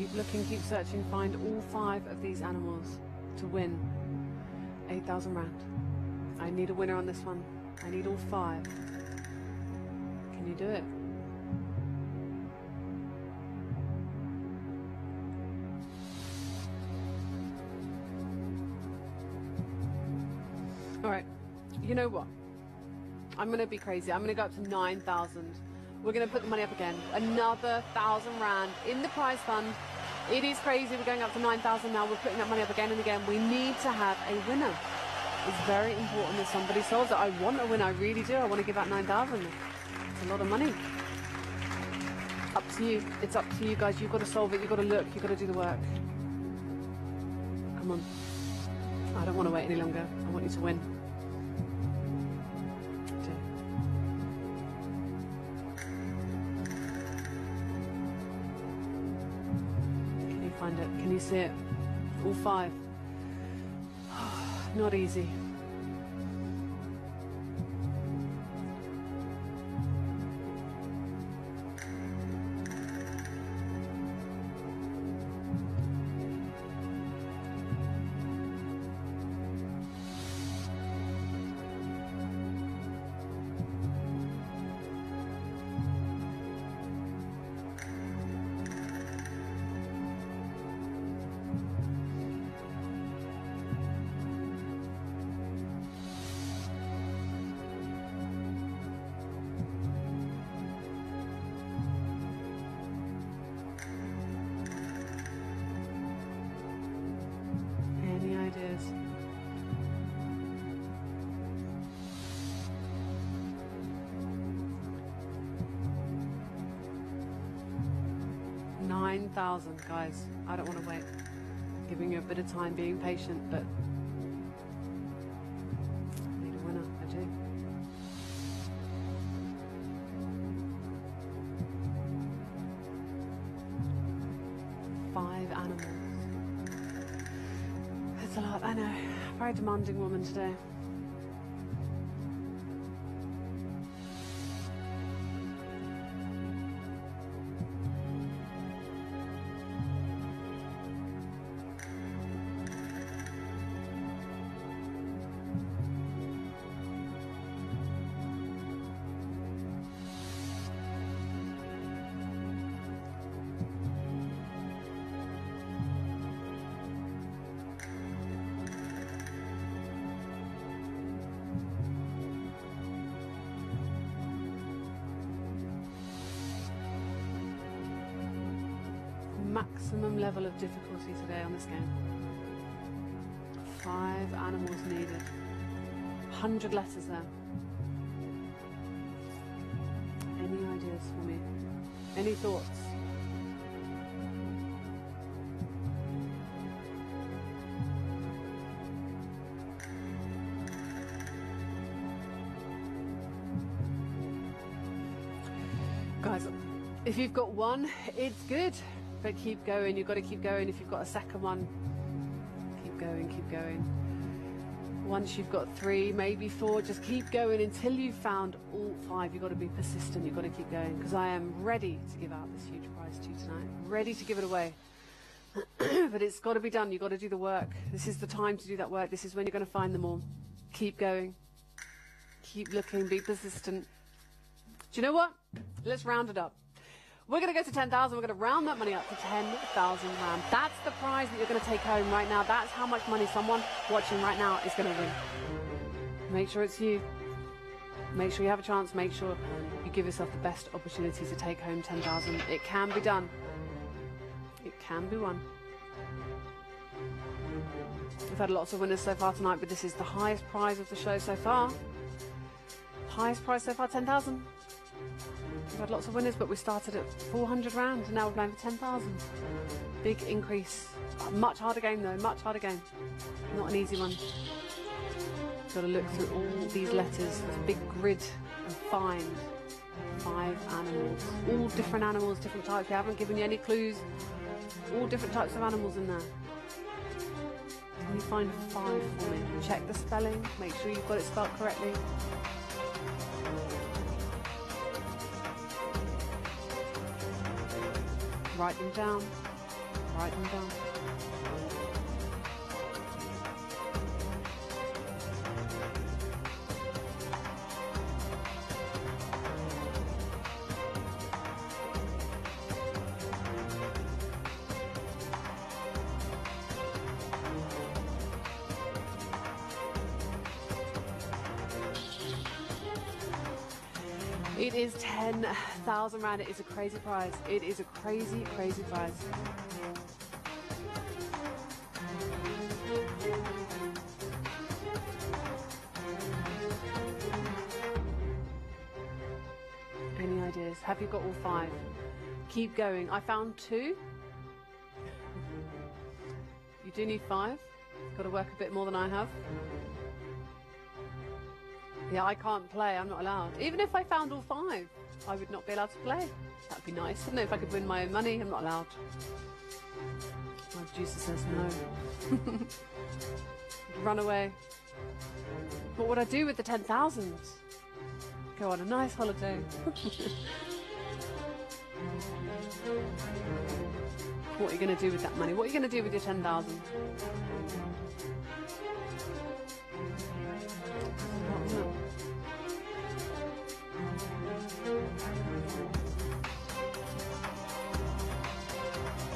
Keep looking, keep searching, find all five of these animals to win 8,000 Rand. I need a winner on this one. I need all five. Can you do it? Alright, you know what? I'm going to be crazy. I'm going to go up to 9,000. We're going to put the money up again. Another 1,000 Rand in the prize fund. It is crazy. We're going up to 9,000 now. We're putting that money up again and again. We need to have a winner. It's very important that somebody solves it. I want a winner. I really do. I want to give out 9,000. It's a lot of money. Up to you. It's up to you guys. You've got to solve it. You've got to look. You've got to do the work. Come on. I don't want to wait any longer. I want you to win. It? All five. [sighs] Not easy. Thousand, guys. I don't want to wait. Giving you a bit of time, being patient, but I need a winner. I do. Five animals. It's a lot, I know. Very demanding woman today. Maximum level of difficulty today on this game. Five animals needed. 100 letters there. Any ideas for me? Any thoughts? Guys, if you've got one, it's good. But keep going. You've got to keep going if you've got a second one. Keep going, keep going. Once you've got three, maybe four, just keep going until you've found all five. You've got to be persistent. You've got to keep going because I am ready to give out this huge prize to you tonight. Ready to give it away. [clears throat] but it's got to be done. You've got to do the work. This is the time to do that work. This is when you're going to find them all. Keep going. Keep looking. Be persistent. Do you know what? Let's round it up. We're going to go to 10,000. We're going to round that money up to 10,000 rand. That's the prize that you're going to take home right now. That's how much money someone watching right now is going to win. Make sure it's you. Make sure you have a chance. Make sure you give yourself the best opportunity to take home 10,000. It can be done. It can be won. We've had lots of winners so far tonight, but this is the highest prize of the show so far. Highest prize so far, 10,000. We've had lots of winners, but we started at 400 rands and now we're playing for 10,000. Big increase. Much harder game though, much harder game. Not an easy one. Got to look through all these letters. There's a big grid and find five animals. All different animals, different types. We haven't given you any clues. All different types of animals in there. Can you find five for me? Check the spelling. Make sure you've got it spelled correctly. Write them down. Write them down. 10,000 Rand. It is a crazy prize. It is a crazy, crazy prize. Any ideas? Have you got all five? Keep going. I found two. You do need five. Got to work a bit more than I have. Yeah, I can't play. I'm not allowed. Even if I found all five, I would not be allowed to play. That'd be nice, wouldn't it? If I could win my own money, I'm not allowed. My producer says no. [laughs] Run away. But What would I do with the 10,000? Go on a nice holiday. [laughs] what are you going to do with that money? What are you going to do with your 10,000?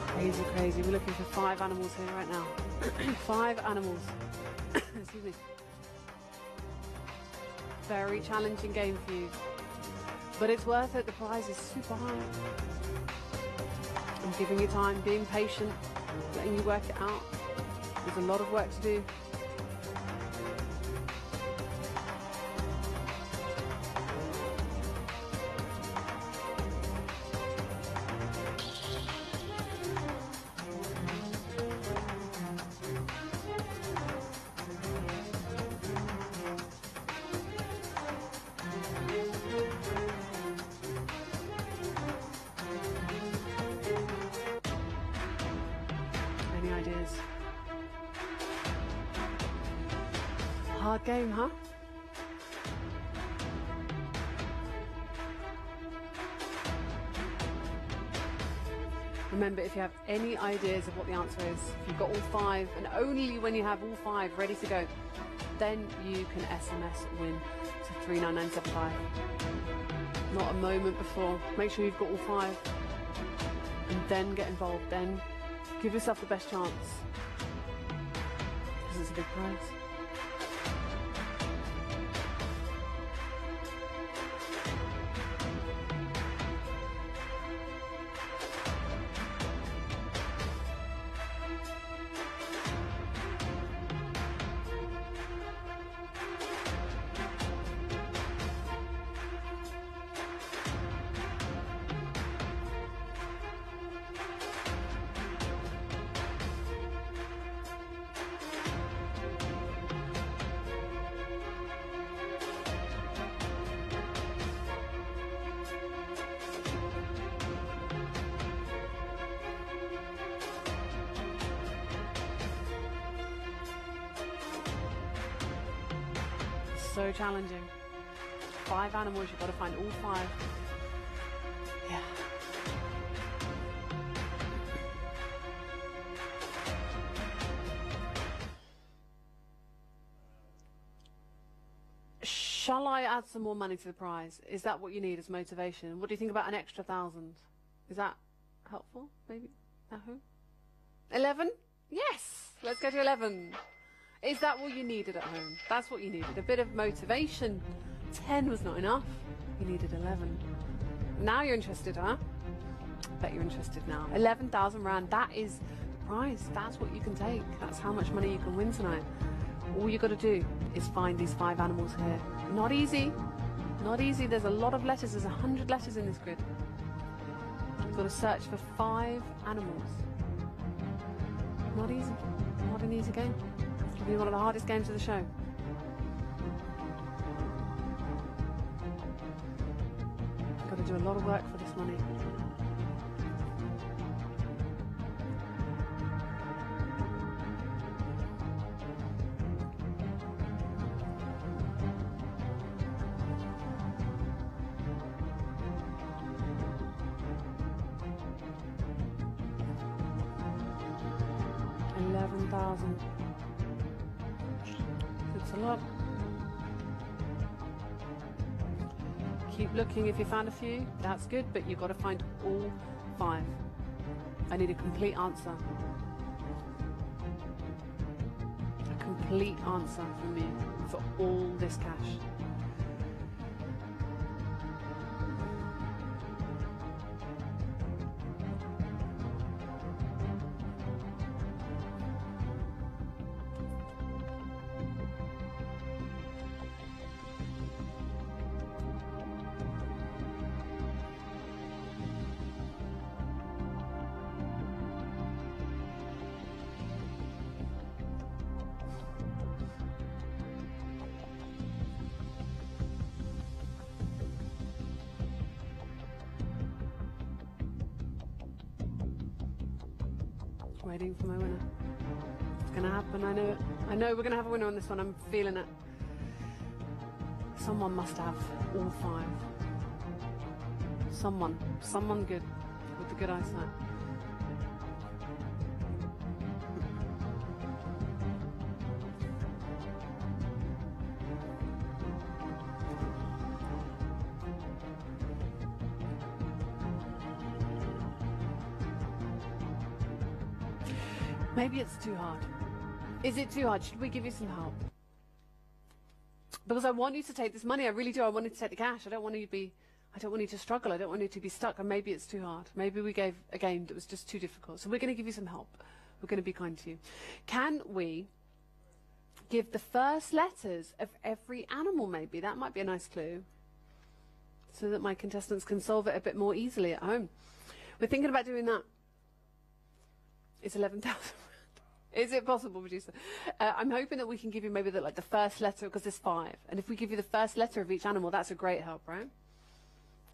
Crazy, crazy. We're looking for five animals here right now. [clears throat] five animals. [coughs] Excuse me. Very challenging game for you. But it's worth it. The prize is super high. I'm giving you time, being patient, letting you work it out. There's a lot of work to do. Ideas? Hard game, huh? Remember, if you have any ideas of what the answer is, if you've got all five, and only when you have all five ready to go, then you can SMS win to 39975. Not a moment before. Make sure you've got all five. And then get involved. Then give yourself the best chance. Because it's a big prize. Some more money to the prize? Is that what you need as motivation? What do you think about an extra thousand? Is that helpful? Maybe? Who? Eleven? Yes! Let's go to eleven. Is that what you needed at home? That's what you needed. A bit of motivation. Ten was not enough. You needed eleven. Now you're interested, huh? Bet you're interested now. Eleven thousand rand. That is the prize. That's what you can take. That's how much money you can win tonight. All you got to do is find these five animals here. Not easy. Not easy. There's a lot of letters. There's a hundred letters in this grid. You've got to search for five animals. Not easy. Not an easy game. It'll be one of the hardest games of the show. Got to do a lot of work for this money. If you found a few. That's good, but you've got to find all five. I need a complete answer. A complete answer from you for all this cash. It's gonna happen, I know it. I know we're gonna have a winner on this one, I'm feeling it. Someone must have all five. Someone. Someone good. With the good eyesight. Maybe it's too hard. Is it too hard? Should we give you some help? Because I want you to take this money. I really do. I want you to take the cash. I don't want you to be. I don't want you to struggle. I don't want you to be stuck. And maybe it's too hard. Maybe we gave a game that was just too difficult. So we're going to give you some help. We're going to be kind to you. Can we give the first letters of every animal? Maybe that might be a nice clue, so that my contestants can solve it a bit more easily at home. We're thinking about doing that. It's eleven thousand. Is it possible, producer? Uh, I'm hoping that we can give you maybe the, like the first letter because there's five, and if we give you the first letter of each animal, that's a great help, right?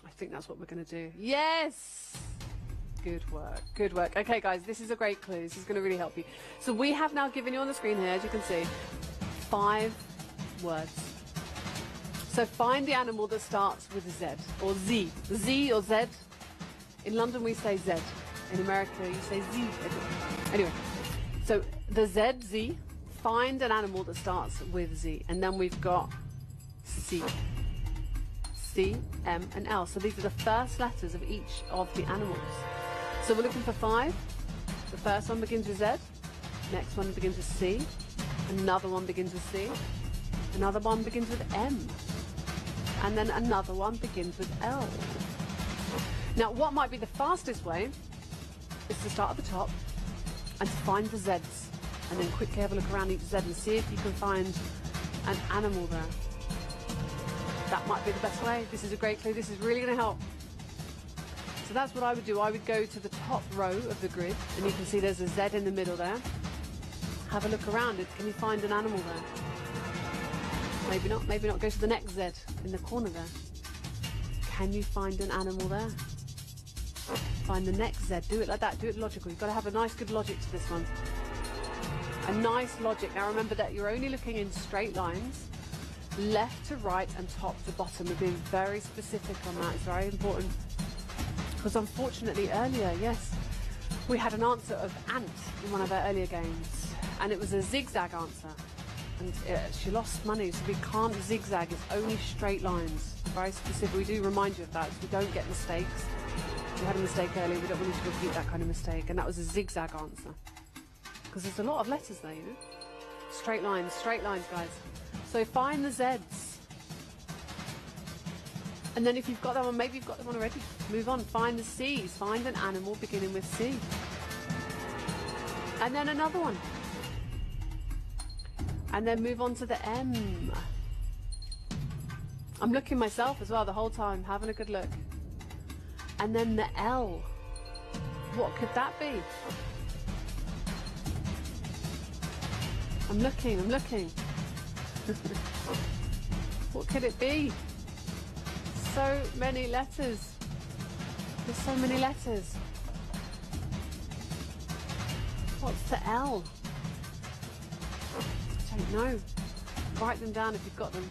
I think that's what we're going to do. Yes. Good work. Good work. Okay, guys, this is a great clue. This is going to really help you. So we have now given you on the screen here, as you can see, five words. So find the animal that starts with a Z or Z. Z or Z. In London, we say Z. In America, you say Z. Anyway, so the Z, Z, find an animal that starts with Z. And then we've got C. C, M, and L. So these are the first letters of each of the animals. So we're looking for five. The first one begins with Z. Next one begins with C. Another one begins with C. Another one begins with M. And then another one begins with L. Now, what might be the fastest way is to start at the top and to find the Zs. And then quickly have a look around each Z and see if you can find an animal there. That might be the best way. This is a great clue. This is really going to help. So that's what I would do. I would go to the top row of the grid, and you can see there's a Z in the middle there. Have a look around it. Can you find an animal there? Maybe not. Maybe not. Go to the next Z in the corner there. Can you find an animal there? Find the next Z. Do it like that. Do it logical. You've got to have a nice, good logic to this one. A nice logic. Now remember that you're only looking in straight lines. left to right and top to bottom. We're being very specific on that. It's very important. Because unfortunately earlier, yes, we had an answer of ant in one of our earlier games. And it was a zigzag answer. And uh, she lost money, so we can't zigzag. It's only straight lines. Very specific. We do remind you of that, so we don't get mistakes. We had a mistake earlier. We don't want you to repeat that kind of mistake. And that was a zigzag answer. Because there's a lot of letters there, you know? Straight lines, straight lines, guys. So find the Zs. And then if you've got that one, maybe you've got the one already. Move on, find the Cs. Find an animal beginning with C. And then another one. And then move on to the M. I'm looking myself as well the whole time, having a good look. And then the L. What could that be? I'm looking, I'm looking. [laughs] what could it be? So many letters. There's so many letters. What's the L? I don't know. Write them down if you've got them.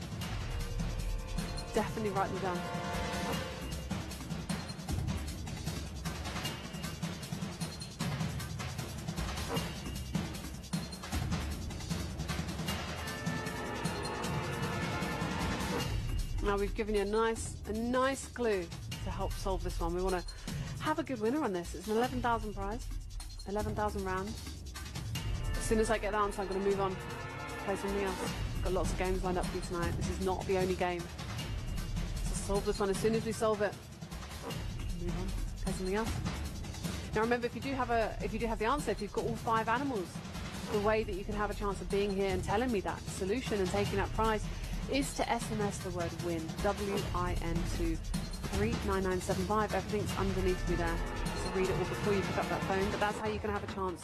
Definitely write them down. Now we've given you a nice, a nice clue to help solve this one. We want to have a good winner on this. It's an 11,000 prize, 11,000 rand. As soon as I get the answer, I'm going to move on, play something else. Got lots of games lined up for you tonight. This is not the only game. So solve this one as soon as we solve it. Move on, play something else. Now remember, if you do have a, if you do have the answer, if you've got all five animals, the way that you can have a chance of being here and telling me that solution and taking that prize is to SMS the word WIN, W-I-N to 39975. Everything's underneath me there. So read it all before you pick up that phone. But that's how you can have a chance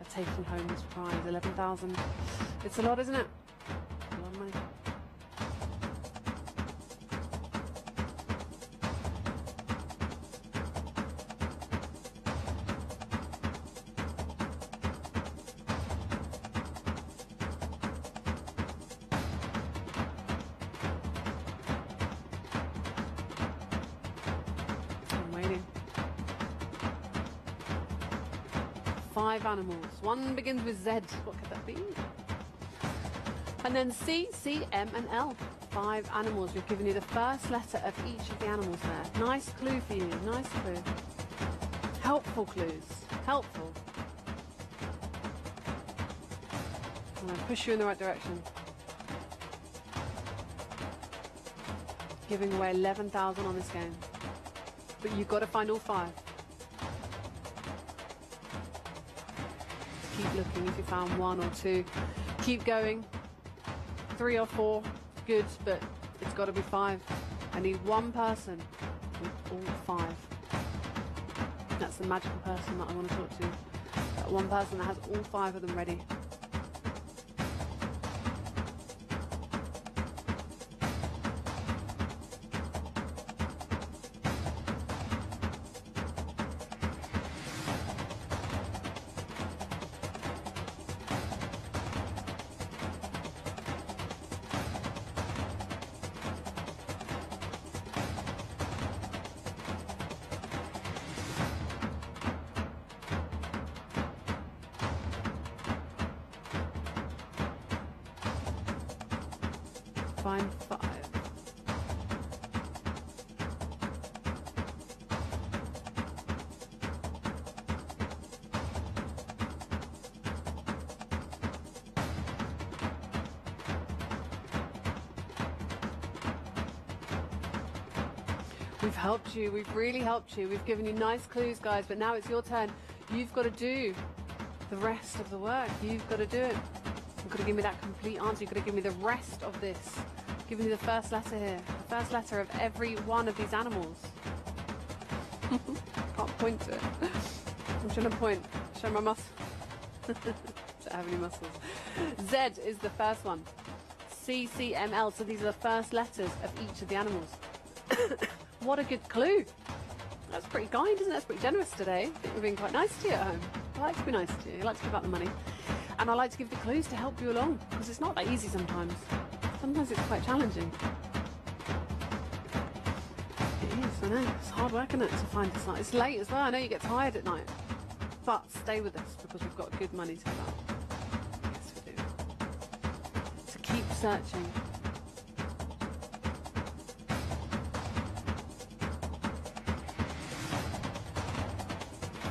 of taking home this prize, 11,000. It's a lot, isn't it? Begins with Z. What could that be? And then C, C, M, and L. Five animals. We've given you the first letter of each of the animals there. Nice clue for you. Nice clue. Helpful clues. Helpful. I'm going to push you in the right direction. Giving away 11,000 on this game. But you've got to find all five. Looking if you found one or two. Keep going. Three or four, good, but it's got to be five. I need one person with all five. That's the magical person that I want to talk to. That one person that has all five of them ready. Helped you. We've really helped you. We've given you nice clues, guys, but now it's your turn. You've got to do the rest of the work. You've got to do it. You've got to give me that complete answer. You've got to give me the rest of this. Giving you the first letter here. The first letter of every one of these animals. [laughs] Can't point to it. I'm trying to point. Show my muscle. [laughs] Don't have any muscles. Z is the first one. C, C, M, L. So these are the first letters of each of the animals. What a good clue. That's pretty kind, isn't it? That's pretty generous today. I think we're being quite nice to you at home. I like to be nice to you. I like to give out the money. And I like to give the clues to help you along because it's not that easy sometimes. Sometimes it's quite challenging. It is, I know. It's hard work, isn't it, to find this night. It's late as well. I know you get tired at night. But stay with us because we've got good money to give out. Yes, we do. So keep searching.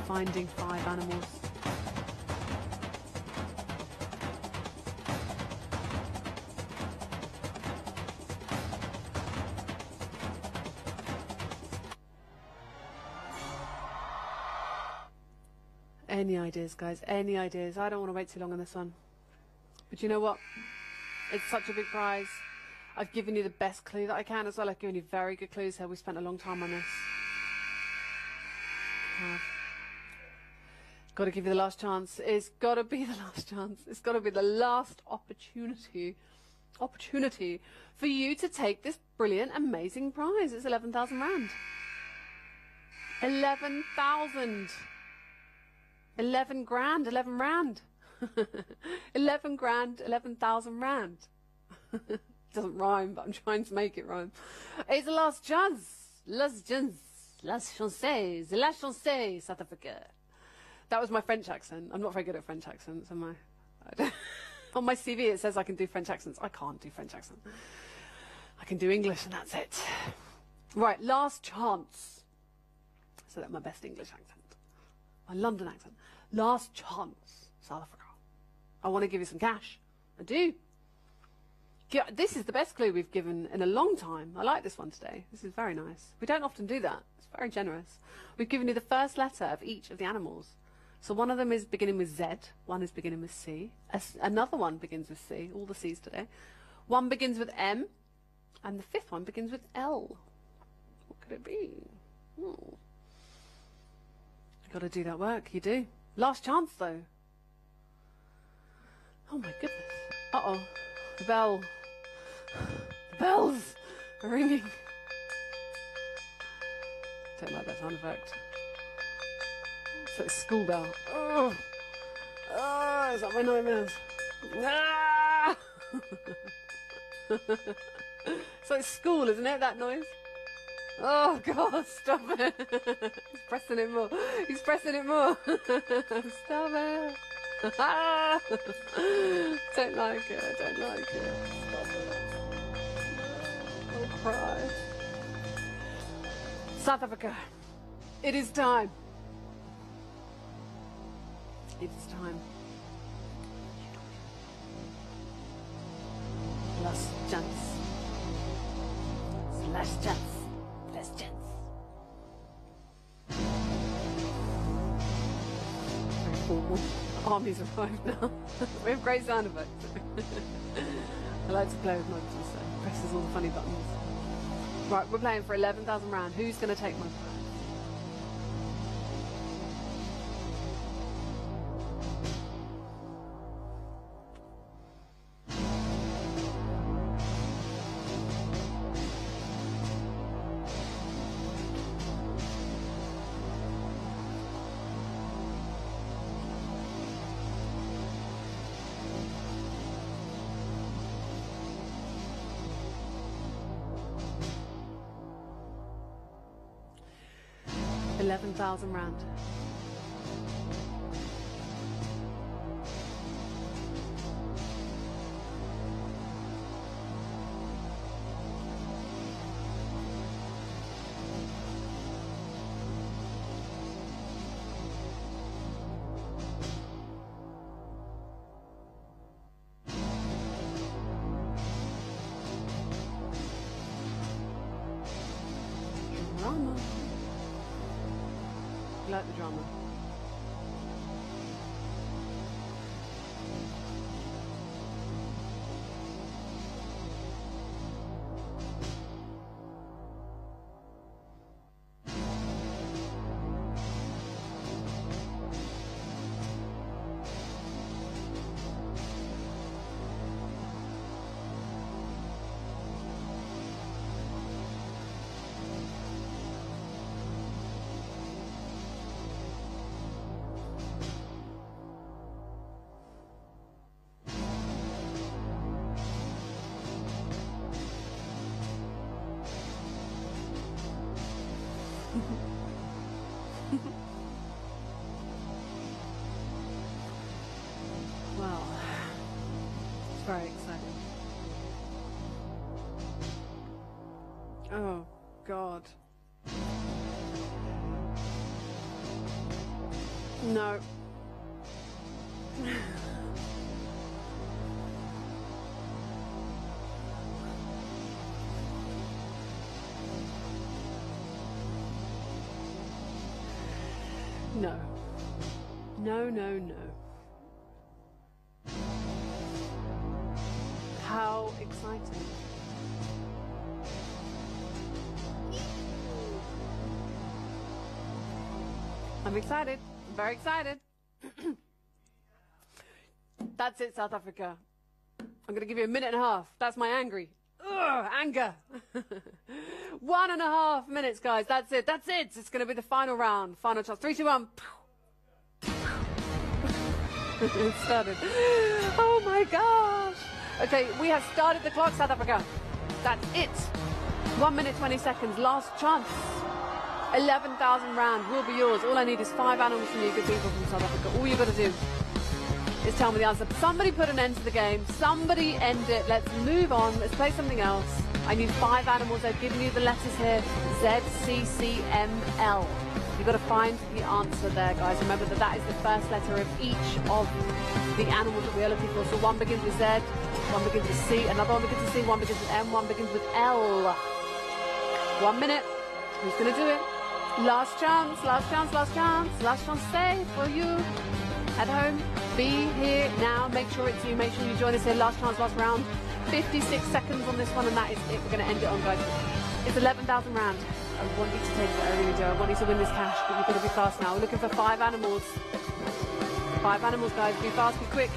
Finding five animals. Any ideas, guys? Any ideas? I don't want to wait too long on this one. But you know what? It's such a big prize. I've given you the best clue that I can as well. I've given you very good clues here. We spent a long time on this. Got to give you the last chance. It's got to be [laughs] the last chance. It's got to be the last opportunity, opportunity for you to take this brilliant, amazing prize. It's eleven thousand rand. Eleven thousand. 11 grand, 11 rand. [laughs] 11 grand, 11,000 rand. [laughs] Doesn't rhyme, but I'm trying to make it rhyme. It's the last chance. Last chance. Last chance. La chance, South Africa. That was my French accent. I'm not very good at French accents, am I? [laughs] On my CV it says I can do French accents. I can't do French accent. I can do English and that's it. Right, last chance. So that's my best English accent my London accent. Last chance, South Africa. I want to give you some cash. I do. This is the best clue we've given in a long time. I like this one today. This is very nice. We don't often do that. It's very generous. We've given you the first letter of each of the animals. So one of them is beginning with Z, one is beginning with C, another one begins with C, all the C's today. One begins with M, and the fifth one begins with L. What could it be? Hmm. Got to do that work. You do. Last chance, though. Oh my goodness. Uh oh. The bell. The bells are ringing. Don't like that sound effect. It's like school bell. Oh. Oh, is that my nightmares? Ah! [laughs] So it's school, isn't it? That noise. Oh God, stop it. He's pressing it more. He's pressing it more. [laughs] stop it. [laughs] don't like it. I don't like it. Stop it. I'll cry. South Africa. It is time. It is time. Last chance. Last chance. Last chance. [laughs] Very formal. Armies arrived now. [laughs] we have great sound effects. [laughs] I like to play with Mike so presses all the funny buttons. Right, we're playing for 11,000 rand. Who's going to take my prize? Eleven thousand rand. God. [laughs] No. no. No, no, no. I'm excited. I'm very excited. [clears throat] That's it, South Africa. I'm going to give you a minute and a half. That's my angry. Ugh, anger. [laughs] one and a half minutes, guys. That's it. That's it. It's going to be the final round. Final chance. Three, two, one. [laughs] it started. Oh my gosh. Okay, we have started the clock, South Africa. That's it. One minute, 20 seconds. Last chance. 11,000 rand will be yours. All I need is five animals from you, good people from South Africa. All you've got to do is tell me the answer. Somebody put an end to the game. Somebody end it. Let's move on. Let's play something else. I need five animals. I've given you the letters here. Z, C, C, M, L. You've got to find the answer there, guys. Remember that that is the first letter of each of the animals that we are looking for. So one begins with Z, one begins with C, another one begins with C, one begins with M, one begins with L. One minute. Who's going to do it? Last chance, last chance, last chance, last chance stay for you at home. Be here now. Make sure it's you. Make sure you join us here. Last chance, last rand. 56 seconds on this one, and that is it. We're going to end it on, guys. It's 11,000 round. I want you to take it. I really do. I want you to win this cash, but you've got to be fast now. We're looking for five animals. Five animals, guys. Be fast, be quick.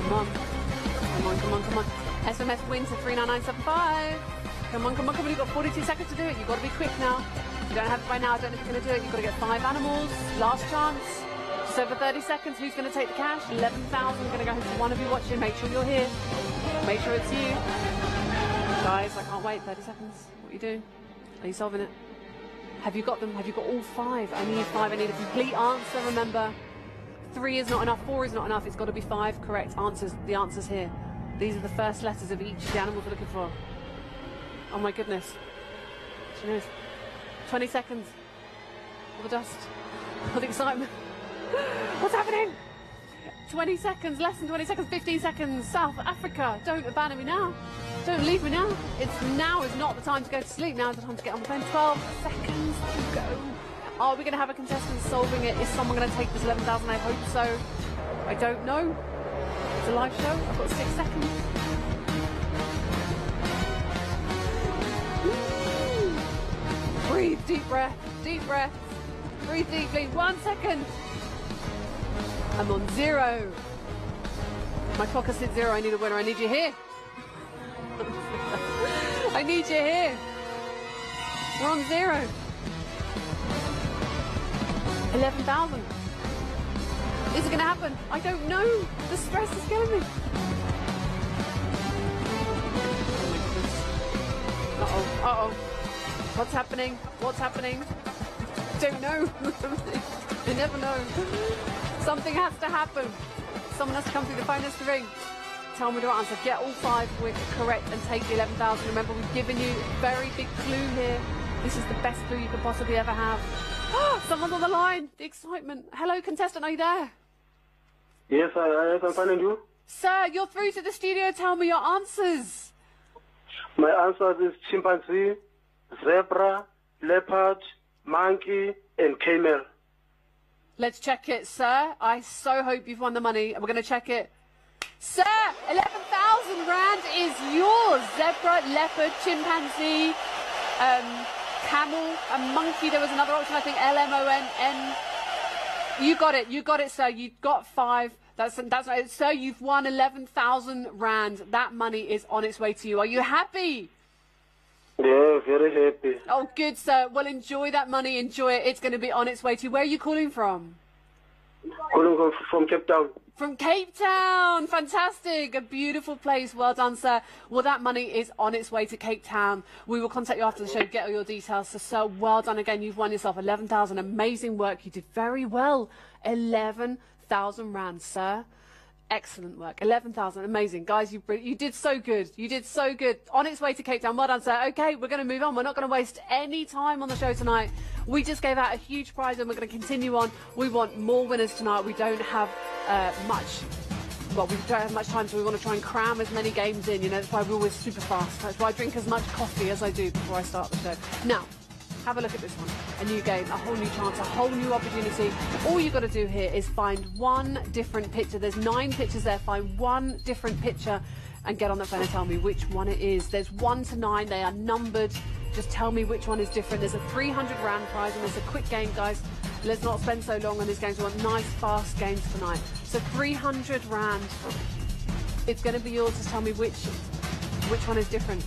Come on. Come on, come on, come on. SMS win to 39975. Come on, come on, come on. You've got 42 seconds to do it. You've got to be quick now. You don't have it by now, I don't know if you're going to do it. You've got to get five animals. Last chance. Just over 30 seconds. Who's going to take the cash? 11,000. Going to go home to one of you watching. Make sure you're here. Make sure it's you. Guys, I can't wait. 30 seconds. What you doing? Are you solving it? Have you got them? Have you got all five? I need five. I need a complete answer. Remember, three is not enough. Four is not enough. It's got to be five correct answers. The answers here. These are the first letters of each the animals we're looking for. Oh my goodness. She knows. 20 seconds. All the dust. [laughs] All the excitement. [laughs] What's happening? 20 seconds, less than 20 seconds, 15 seconds. South Africa, don't abandon me now. Don't leave me now. It's now is not the time to go to sleep. Now is the time to get on the phone. 12 seconds to go. Are we going to have a contestant solving it? Is someone going to take this 11,000? I hope so. I don't know. It's a live show. I've got six seconds. Breathe, deep breath, deep breath. Breathe deeply. One second. I'm on zero. My clock has hit zero. I need a winner. I need you here. [laughs] I need you here. We're on zero. 11,000. Is it going to happen? I don't know. The stress is killing me. Uh-oh. Uh-oh. What's happening? What's happening? Don't know. [laughs] you never know. Something has to happen. Someone has to come through the phone has to ring. Tell me the answer. Get all five correct and take the 11,000. Remember, we've given you a very big clue here. This is the best clue you could possibly ever have. [gasps] Someone's on the line. The excitement. Hello, contestant. Are you there? Yes, I, yes, I'm fine and you? Sir, you're through to the studio. Tell me your answers. My answer is chimpanzee, zebra, leopard, monkey, and camel. Let's check it, sir. I so hope you've won the money. We're going to check it. Sir, 11,000 rand is yours. Zebra, leopard, chimpanzee, um, camel, a monkey. There was another option, I think, L-M-O-N-N. You got it. You got it, sir. You got five. That's that's right. Sir, you've won 11,000 rand. That money is on its way to you. Are you happy? Yeah, very happy. Oh, good, sir. Well, enjoy that money. Enjoy it. It's going to be on its way to you. Where are you calling from? Calling from, from Cape Town. From Cape Town. Fantastic. A beautiful place. Well done, sir. Well, that money is on its way to Cape Town. We will contact you after the show, get all your details. So, sir, well done again. You've won yourself 11,000. Amazing work. You did very well. 11,000 rand, sir. Excellent work. 11,000. Amazing. Guys, you, you did so good. You did so good. On its way to Cape Town. Well done, sir. Okay, we're going to move on. We're not going to waste any time on the show tonight. We just gave out a huge prize and we're going to continue on. We want more winners tonight. We don't have uh, much. Well, we don't have much time, so we want to try and cram as many games in. You know, that's why we're always super fast. That's why I drink as much coffee as I do before I start the show. Now, have a look at this one. A new game, a whole new chance, a whole new opportunity. All you've got to do here is find one different picture. There's nine pictures there. Find one different picture and get on the phone and tell me which one it is. There's one to nine. They are numbered. Just tell me which one is different. There's a 300 rand prize and it's a quick game, guys. Let's not spend so long on these games. We want nice, fast games tonight. So 300 rand. It's going to be yours. Just tell me which which one is different.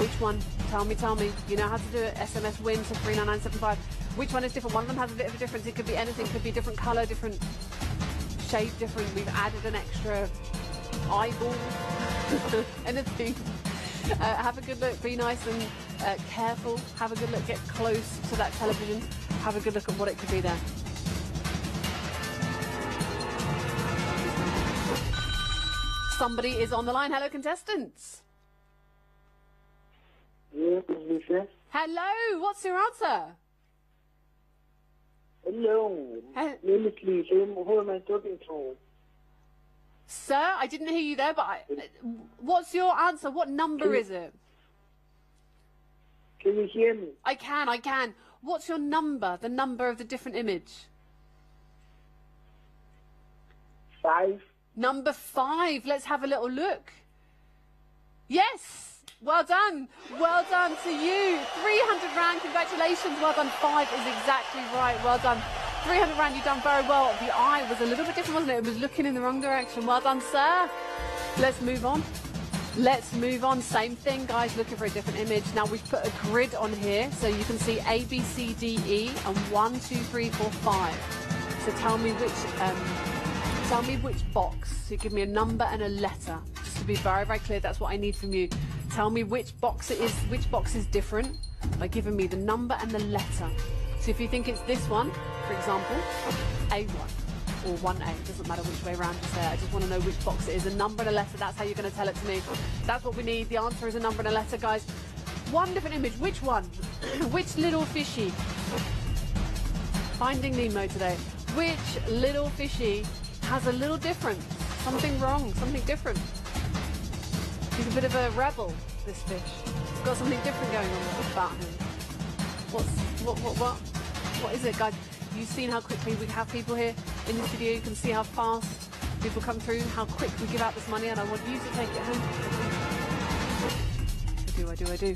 Which one? Tell me, tell me. You know how to do it. SMS win to 39975. Which one is different? One of them has a bit of a difference. It could be anything. Could be different colour, different shape, different. We've added an extra eyeball. [laughs] anything. Uh, have a good look. Be nice and uh, careful. Have a good look. Get close to that television. Have a good look at what it could be there. Somebody is on the line. Hello, contestants. Yes, Lisa. Hello. What's your answer? Hello. Hey. Name is Lisa. Who am I talking to? Sir, I didn't hear you there, but I, what's your answer? What number is it? Can you hear me? I can, I can. What's your number? The number of the different image? Five. Number five. Let's have a little look. Yes. Well done. Well done to you. 300 Rand. Congratulations. Well done. Five is exactly right. Well done. 300 Rand. You've done very well. The eye was a little bit different, wasn't it? It was looking in the wrong direction. Well done, sir. Let's move on. Let's move on. Same thing, guys. Looking for a different image. Now we've put a grid on here so you can see A, B, C, D, E, and one, two, three, four, five. So tell me which. Um, tell me which box. So give me a number and a letter. To be very, very clear, that's what I need from you. Tell me which box it is. Which box is different by giving me the number and the letter. So if you think it's this one, for example, A1 or 1A, it doesn't matter which way around you say it. I just want to know which box it is. A number and a letter, that's how you're going to tell it to me. That's what we need. The answer is a number and a letter, guys. One different image. Which one? [coughs] which little fishy? Finding Nemo today. Which little fishy has a little different? Something wrong, something different. He's a bit of a rebel, this fish. He's got something different going on about him. What's what what what what is it, guys? You've seen how quickly we have people here in the studio. You can see how fast people come through, how quick we give out this money, and I want you to take it home. I do, I do, I do.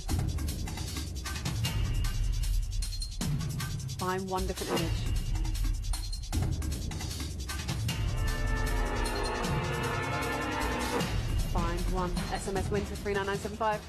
Find one different image. One. SMS win to 39975.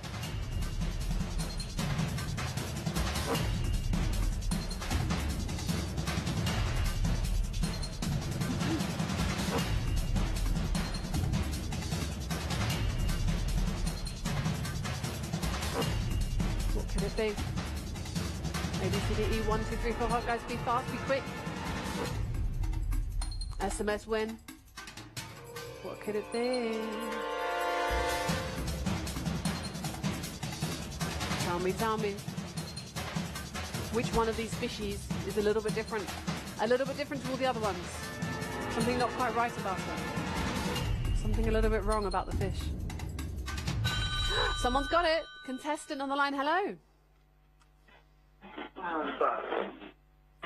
What could it be? A, B, C, D, E, 1, 2, 3, 4, 5. Guys, be fast, be quick. SMS win. What could it be? Tell me, tell me. Which one of these fishies is a little bit different? A little bit different to all the other ones. Something not quite right about them. Something a little bit wrong about the fish. [gasps] Someone's got it. Contestant on the line. Hello.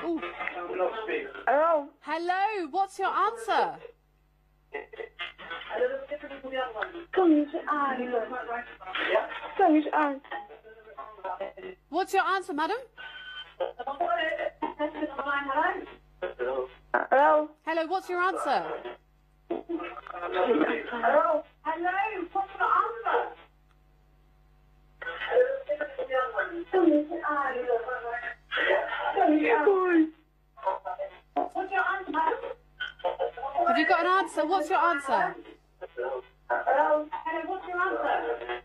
Ooh. Hello. Hello. What's your answer? Kom eens aan. Kom eens aan. What's your answer, madam? Hello. Hello. What's your answer? Hello. Hello. What's your answer? Kom Have you got an answer? What's your answer? Um, what's your answer?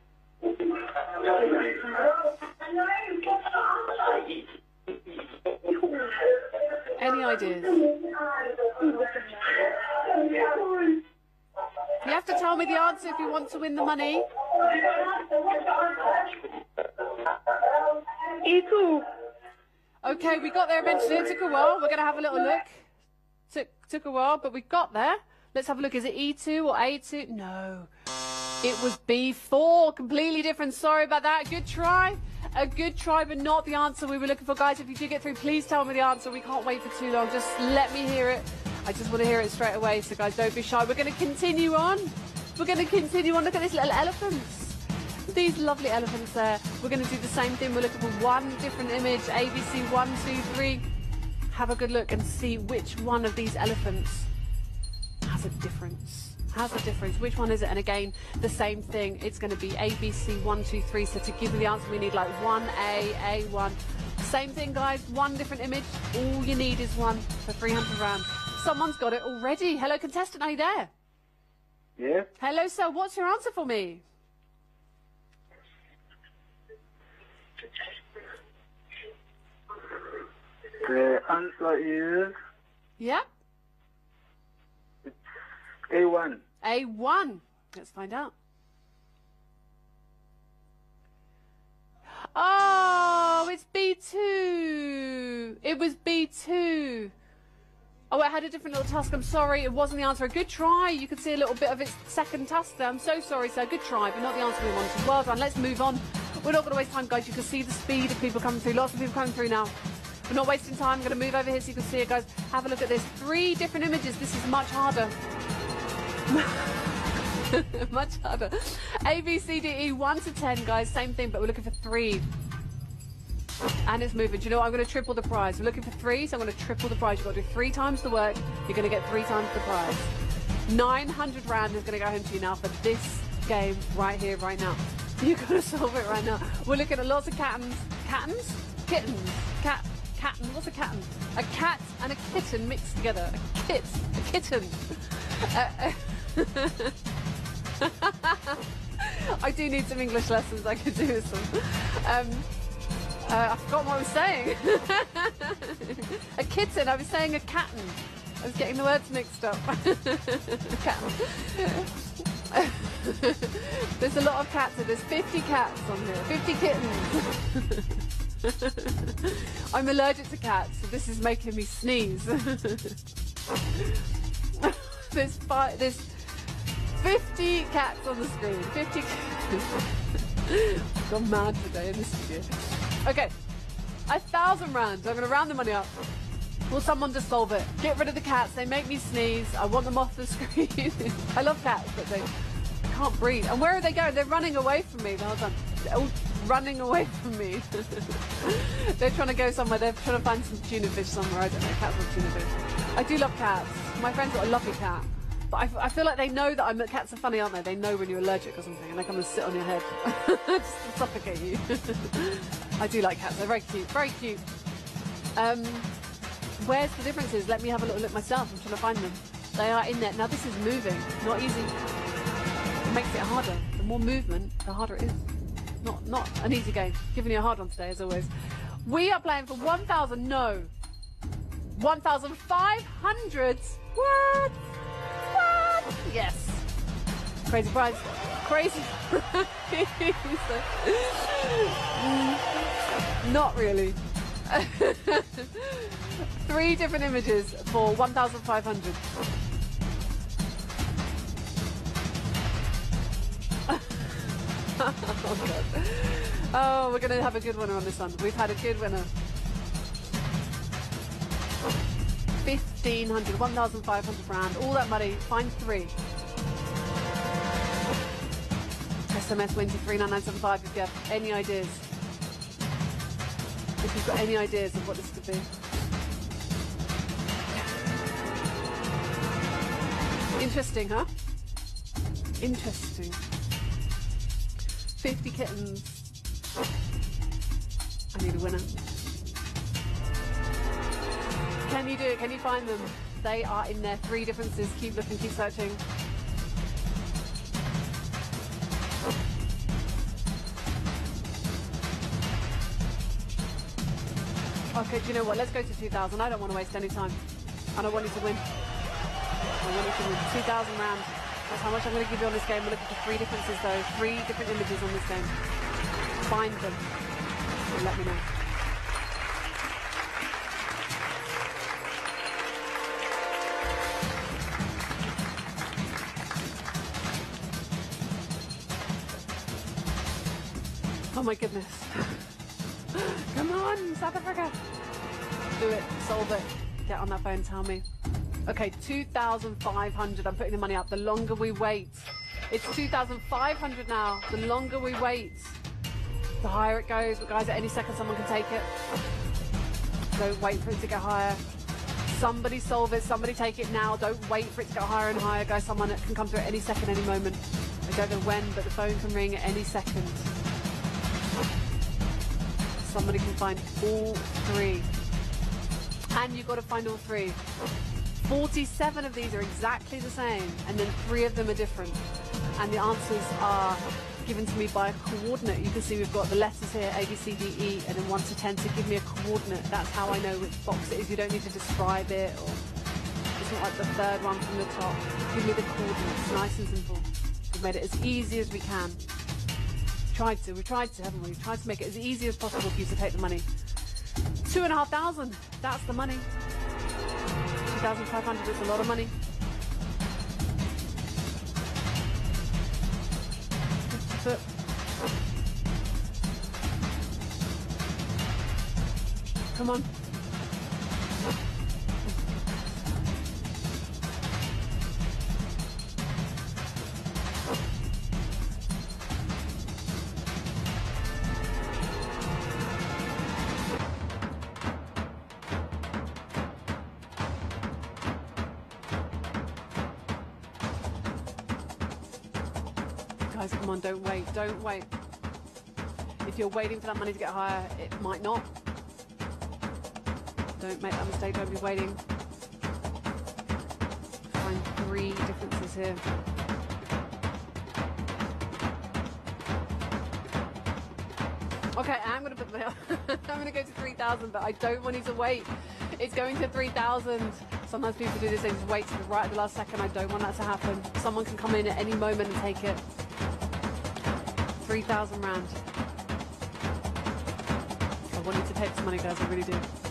Any ideas? You have to tell me the answer if you want to win the money. E2. Okay, we got there eventually. It took a while. We're going to have a little look. Took a while, but we got there. Let's have a look. Is it E2 or A2? No. It was B4. Completely different. Sorry about that. Good try. A good try, but not the answer we were looking for. Guys, if you do get through, please tell me the answer. We can't wait for too long. Just let me hear it. I just want to hear it straight away. So, guys, don't be shy. We're going to continue on. We're going to continue on. Look at these little elephants. These lovely elephants there. We're going to do the same thing. We're looking for one different image. ABC one, two, three. Have a good look and see which one of these elephants has a difference. Has a difference. Which one is it? And again, the same thing. It's going to be ABC one, two, three. So to give you the answer, we need like one A, A one. Same thing, guys. One different image. All you need is one for 300 rand. Someone's got it already. Hello, contestant. Are you there? Yeah. Hello, sir. What's your answer for me? The answer is Yeah. A1. A1. Let's find out. Oh, it's B2. It was B2. Oh, it had a different little task. I'm sorry, it wasn't the answer. A good try. You could see a little bit of its second task there. I'm so sorry, sir. Good try, but not the answer we wanted. Well done. Let's move on. We're not going to waste time, guys. You can see the speed of people coming through. Lots of people coming through now. We're not wasting time. I'm going to move over here so you can see it, guys. Have a look at this. Three different images. This is much harder. [laughs] much harder. A, B, C, D, E, 1 to 10, guys. Same thing, but we're looking for three. And it's moving. Do you know what? I'm going to triple the prize. We're looking for three, so I'm going to triple the prize. You've got to do three times the work. You're going to get three times the prize. 900 Rand is going to go home to you now for this game right here, right now. [laughs] You've got to solve it right now. We're looking at lots of cattens. Cattens? Kittens. Cat. What's a catten? A cat and a kitten mixed together. A kit. A kitten. Uh, [laughs] I do need some English lessons. I could do with some. Um, uh, I forgot what I was saying. [laughs] a kitten. I was saying a catten. I was getting the words mixed up. [laughs] There's a lot of cats. There's 50 cats on here. 50 kittens. [laughs] I'm allergic to cats, so this is making me sneeze. [laughs] there's five. There's 50 cats on the screen. 50. [laughs] I've gone mad today in this studio. Okay, a thousand rand. I'm going to round the money up. Will someone just solve it? Get rid of the cats. They make me sneeze. I want them off the screen. I love cats, but they can't breathe. And where are they going? They're running away from me. They're all running away [laughs] from me. [laughs] They're trying to go somewhere. They're trying to find some tuna fish somewhere. I don't know. Cats love tuna fish. I do love cats. My friend's got a lovely cat. But I, I feel like they know that I'm. Cats are funny, aren't they? They know when you're allergic or something, and they come and sit on your head [laughs] just suffocate you. I do like cats. They're very cute. Very cute. Um, where's the differences? Let me have a little look myself. I'm trying to find them. They are in there. Now this is moving. Not easy. Makes it harder. The more movement, the harder it is. Not not an easy game. Giving you a hard one today, as always. We are playing for 1,000. No. 1,500. What? What? Yes. Crazy prize. Crazy prize. [laughs] Not really. [laughs] Three different images for 1,500. [laughs] oh, we're going to have a good winner on this one. We've had a good winner. 1,500, 1,500 rand, all that money, find three. SMS win to 39975 if you have any ideas. If you've got any ideas of what this could be. Interesting, huh? Interesting. 50 kittens. I need a winner. Can you do it? Can you find them? They are in there. Three differences. Keep looking, keep searching. Okay, do you know what? Let's go to 2,000. I don't want to waste any time. And I want you to win. I want you to win. 2,000 rands. That's how much I'm going to give you on this game. We're looking for three differences, though. Three different images on this game. Find them. And let me know. Oh my goodness. [gasps] Come on, South Africa. Do it. Solve it. Get on that phone, tell me. Okay, 2,500. I'm putting the money up. The longer we wait. It's 2,500 now. The longer we wait, the higher it goes. But guys, at any second someone can take it. Don't wait for it to get higher. Somebody solve it. Somebody take it now. Don't wait for it to get higher and higher. Guys, someone can come through at any second, any moment. I don't know when, but the phone can ring at any second. Somebody can find all three. And you've got to find all three. 47 of these are exactly the same, and then three of them are different. And the answers are given to me by a coordinate. You can see we've got the letters here, A, B, C, D, E, and then 1 to 10 to give me a coordinate. That's how I know which box it is. You don't need to describe it, or it's not like the third one from the top. Give me the coordinates, nice and simple. We've made it as easy as we can. Tried to, we tried to, haven't we? We've tried to make it as easy as possible for you to take the money. Two and a half thousand, that's the money. 2,500 is a lot of money. Come on. Don't wait, don't wait. If you're waiting for that money to get higher, it might not. Don't make that mistake, don't be waiting. Find three differences here. Okay, I'm gonna put the [laughs] I'm gonna go to 3,000, but I don't want you to wait. It's going to 3,000. Sometimes people do this, they just wait to the right at the last second. I don't want that to happen. Someone can come in at any moment and take it. 3,000 rand. I want you to take some money, guys, I really do.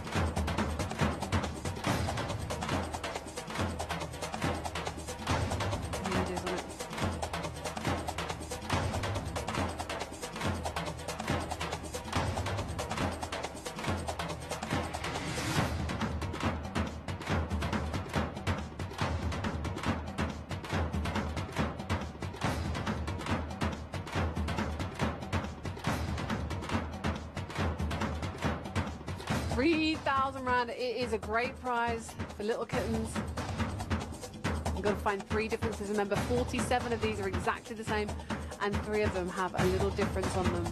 Great prize for little kittens. I'm going to find three differences. Remember, 47 of these are exactly the same, and three of them have a little difference on them.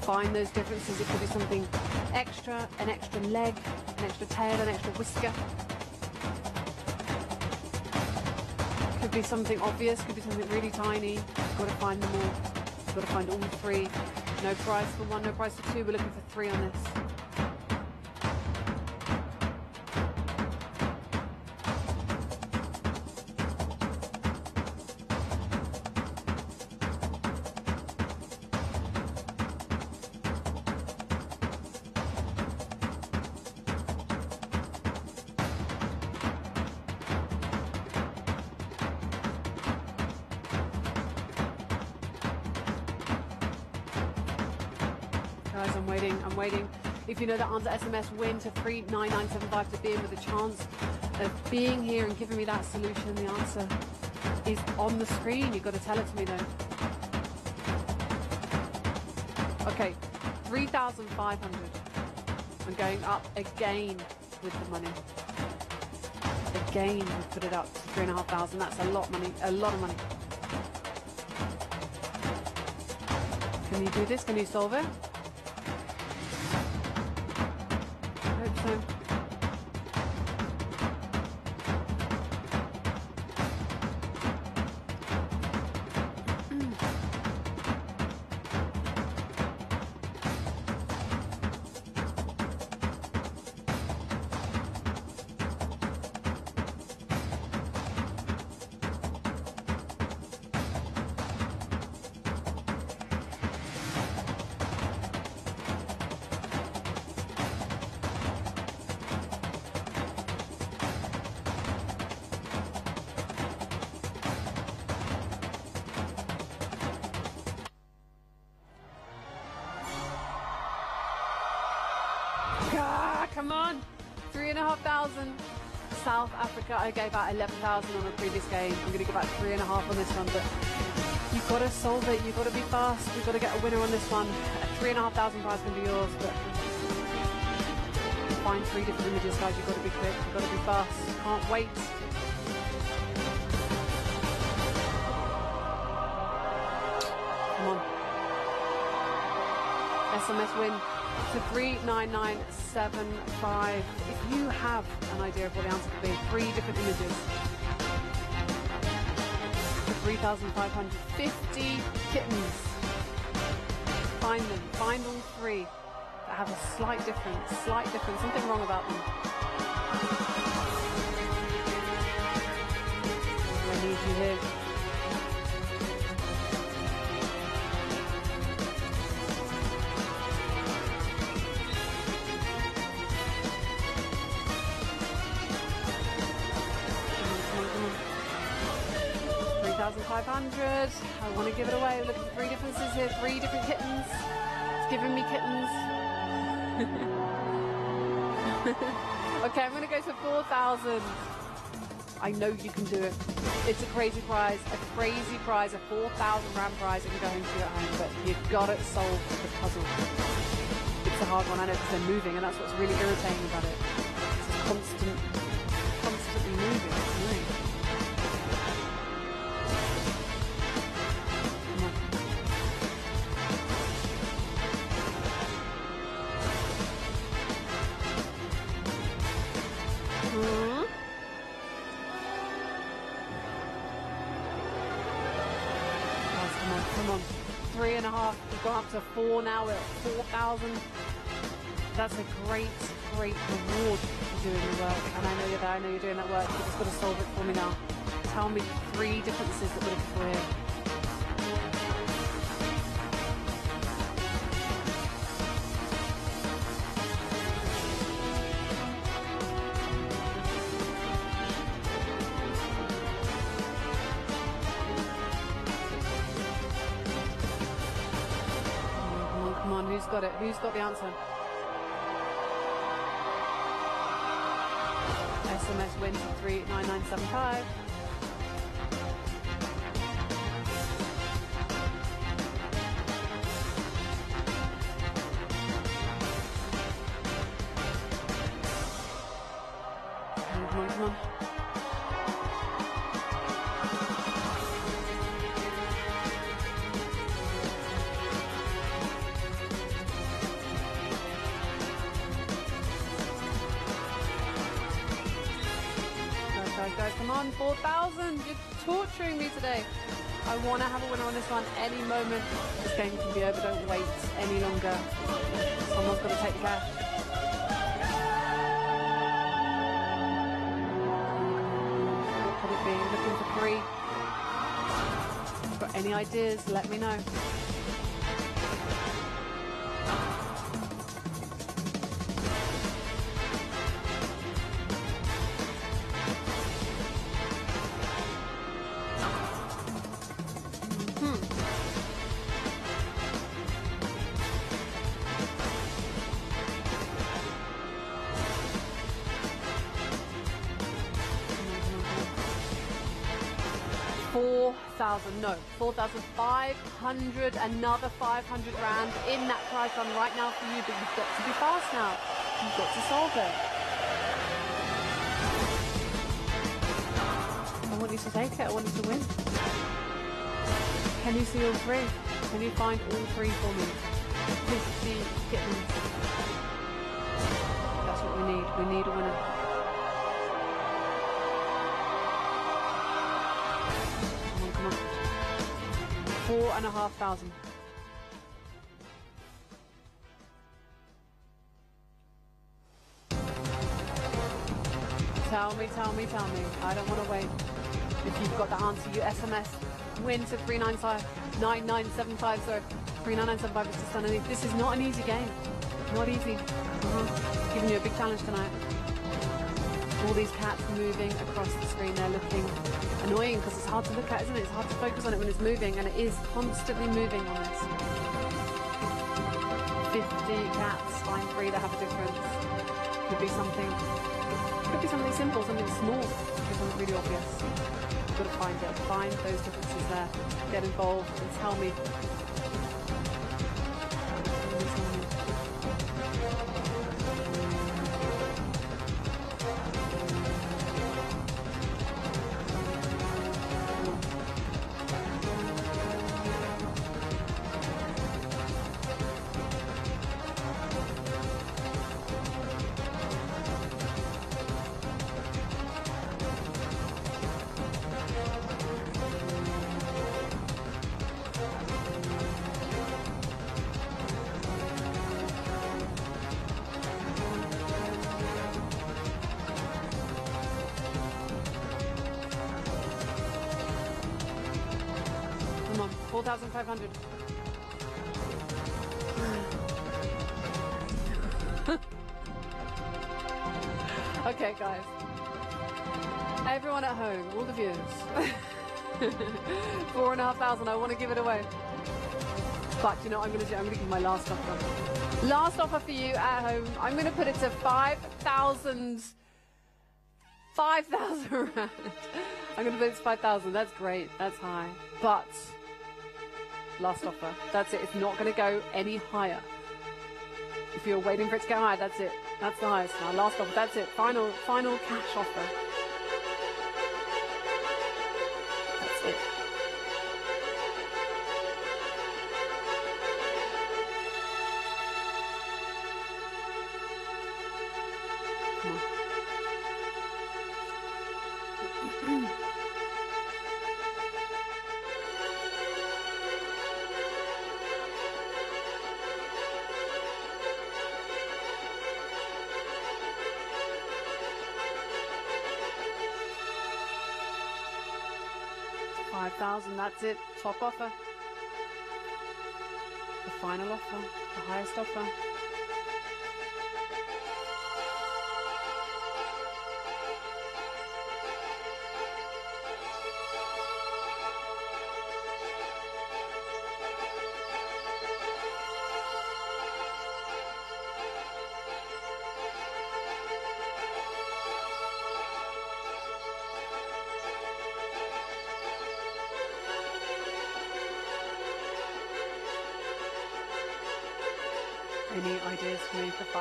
Find those differences. It could be something extra, an extra leg, an extra tail, an extra whisker. Could be something obvious. Could be something really tiny. You've got to find them all. You've got to find all three. No prize for one, no prize for two. We're looking for three on this. Know the answer, SMS win to 39975 to be in with a chance of being here and giving me that solution. The answer is on the screen. You've got to tell it to me though. Okay, 3,500. I'm going up again with the money. Again, we put it up to 3,500. That's a lot money, a lot of money. Can you do this? Can you solve it? I gave out 11,000 on the previous game. I'm going to give out three and a half on this one, but you've got to solve it. You've got to be fast. You've got to get a winner on this one. A three and a half thousand prize can be yours, but find three different images, guys. You've got to be quick. You've got to be fast. Can't wait. Come on. SMS win to 39975. If you have an idea of what the answer could be, three different images. To 3,550 kittens. Find them. Find all three that have a slight difference. Slight difference. Something wrong about them. I need you here. 3,500. I want to give it away. Look at the three differences here. Three different kittens. It's giving me kittens. [laughs] okay, I'm going to go to 4,000. I know you can do it. It's a crazy prize, a crazy prize, a 4,000 rand prize that can go home to you at home, but you've got to solve the puzzle. It's a hard one, I know, because they're moving, and that's what's really irritating about it. To four now. We're at 4,000. That's a great, great reward for doing the work. And I know you're there. I know you're doing that work. You've just got to solve it for me now. Tell me three differences that would have for Who's got the answer? SMS win to 39975. Ideas? Let me know. Another five hundred rand in that prize fund right now for you. But you've got to be fast now. You've got to solve it. I want you to take it. I want you to win. Can you see all three? Can you find all three for me? Fifty kittens. That's what we need. We need a winner. And a half thousand. Tell me, tell me, tell me. I don't want to wait. If you've got the answer, you SMS win to 395 9975. Sorry, 39975 is just underneath. This is not an easy game. Not easy. Mhm. Giving you a big challenge tonight. All these cats moving across the screen. They're looking annoying because it's hard to look at, isn't it? It's hard to focus on it when it's moving, and it is constantly moving on this. 50 cats, find three that have a difference. Could be something. Could be something simple, something small. Something really obvious. You've got to find it. Find those differences there. Get involved and. Tell me, I'm going to do? I'm going to give my last offer. Last offer for you at home. I'm going to put it to 5,000. 5,000 [laughs] rand. I'm going to put it to 5,000. That's great. That's high. But last offer. That's it. It's not going to go any higher. If you're waiting for it to go higher, that's it. That's the highest now. Last offer. That's it. Final, final cash offer. Five thousand, that's it. Top offer. The final offer. The highest offer.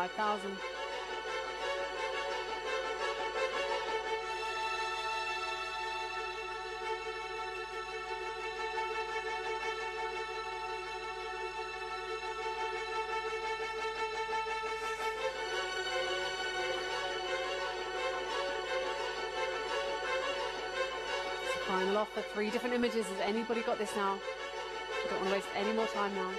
5,000? It's a Final offer, three different images. Has anybody got this now? I don't want to waste any more time now.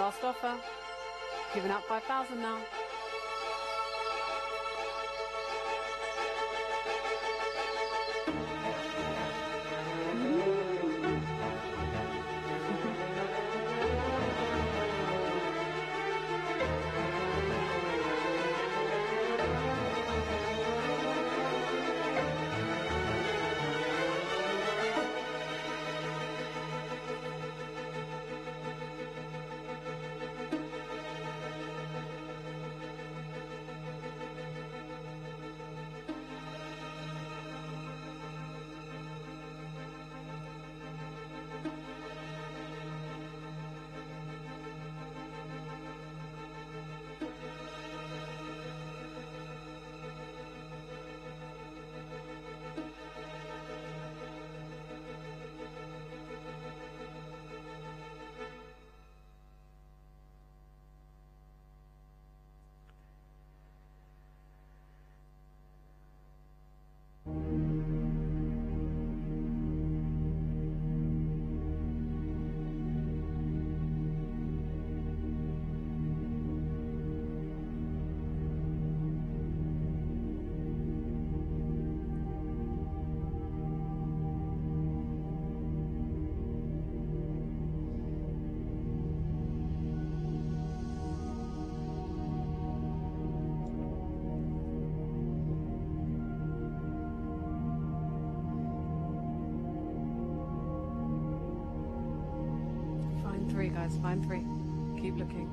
Last offer. Giving out 5,000 now. Find three. Keep looking.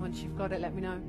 Once you've got it, let me know.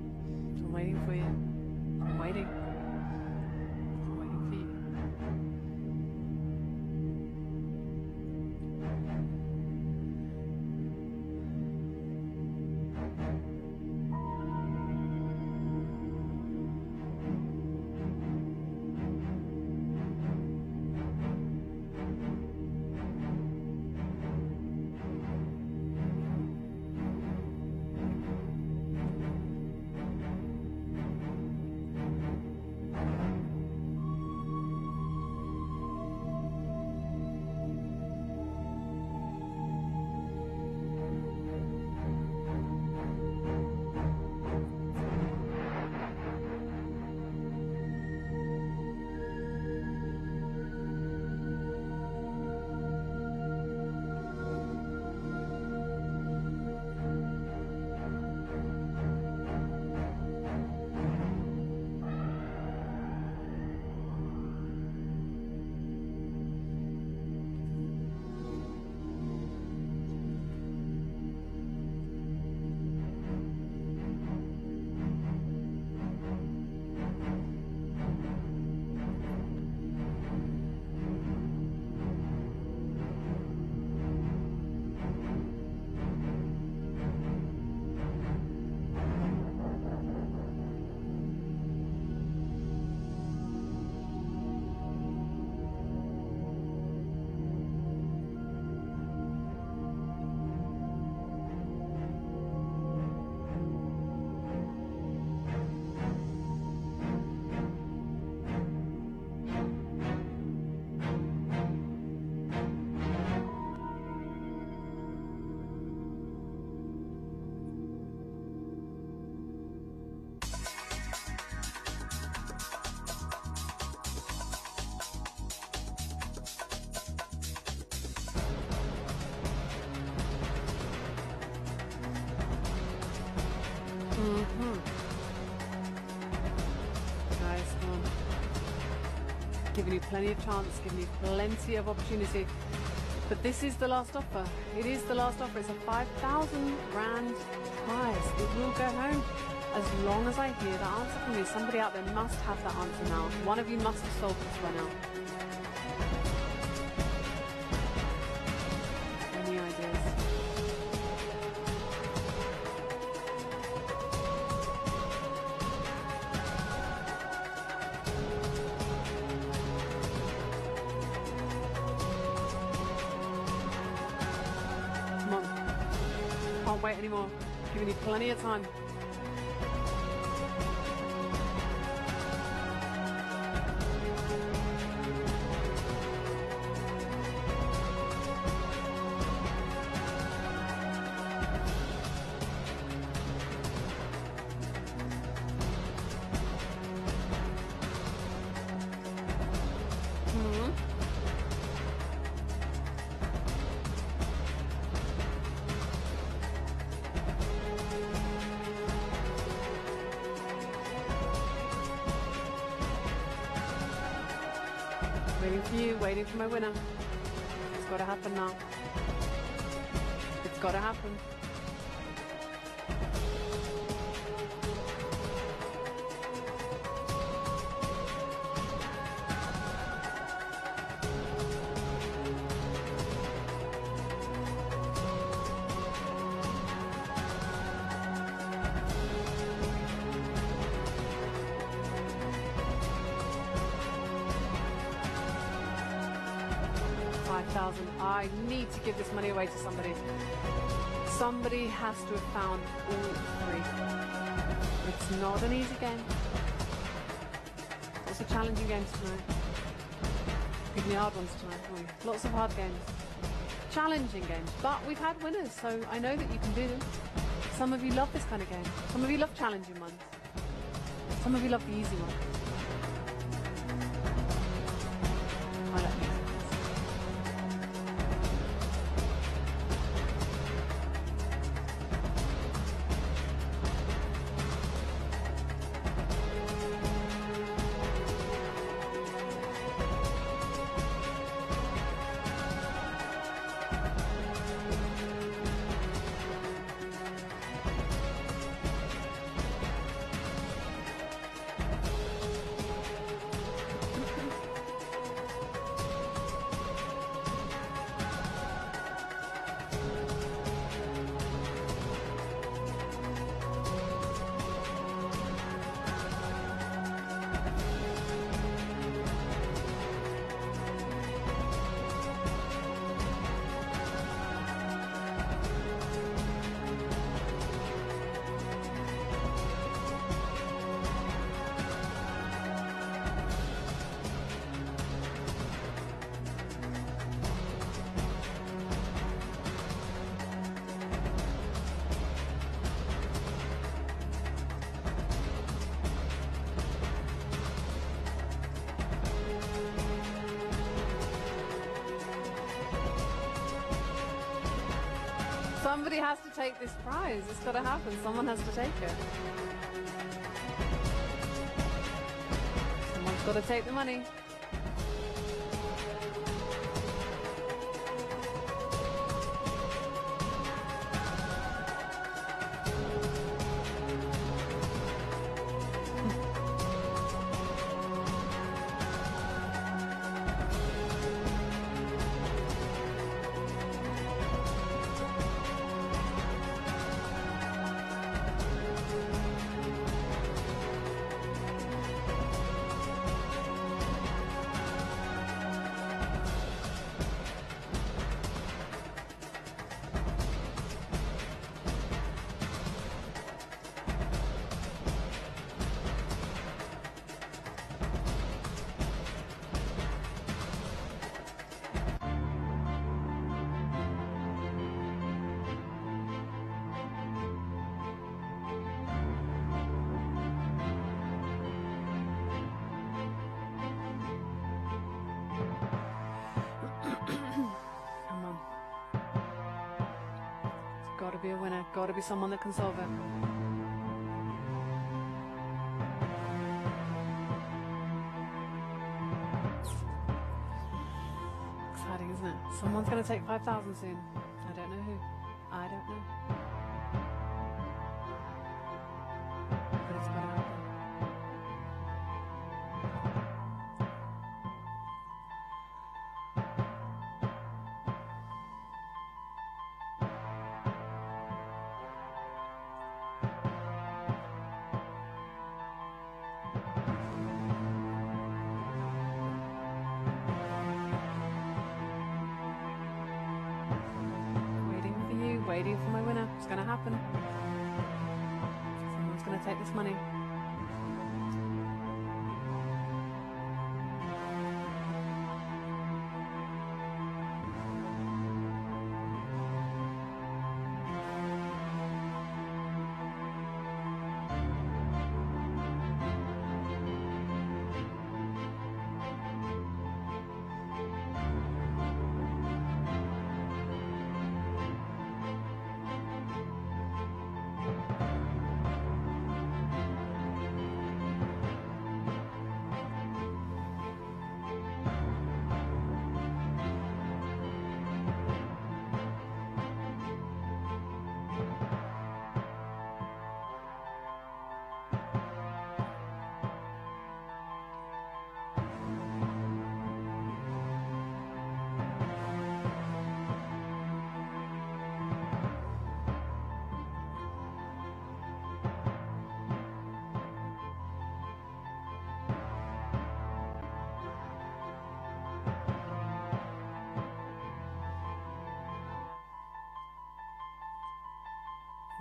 You plenty of chance, giving you plenty of opportunity. But this is the last offer. It is the last offer. It's a 5,000 Rand prize. It will go home. As long as I hear the answer from you, somebody out there must have that answer now. One of you must have solved this by now. Giving you plenty of time. You, waiting to somebody. Somebody has to have found all three. It's not an easy game. It's a challenging game tonight. Give me hard ones tonight. Lots of hard games. Challenging games. But we've had winners, so I know that you can do them. Some of you love this kind of game. Some of you love challenging ones. Some of you love the easy ones. Got to happen. Someone has to take it. Someone's got to take the money. To be someone that can solve it. Exciting, isn't it? Someone's going to take 5,000 soon.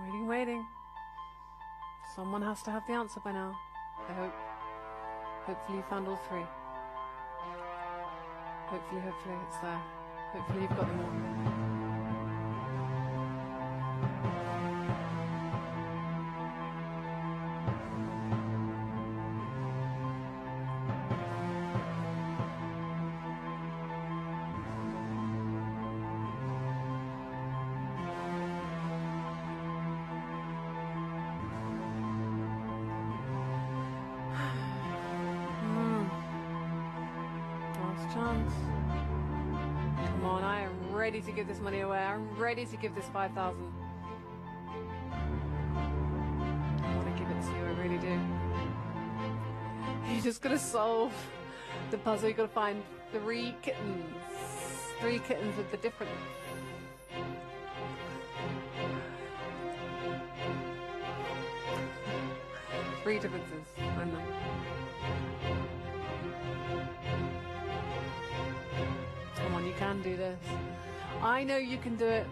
Waiting, waiting. Someone has to have the answer by now. I hope. Hopefully you found all three. Hopefully, hopefully it's there. Hopefully you've got them all. To give this money away. I'm ready to give this 5,000. I want to give it to you, I really do. You're just gonna solve the puzzle. You've got to find three kittens. Three kittens with the different. Three differences. I know. Come on, you can do this. I know you can do it.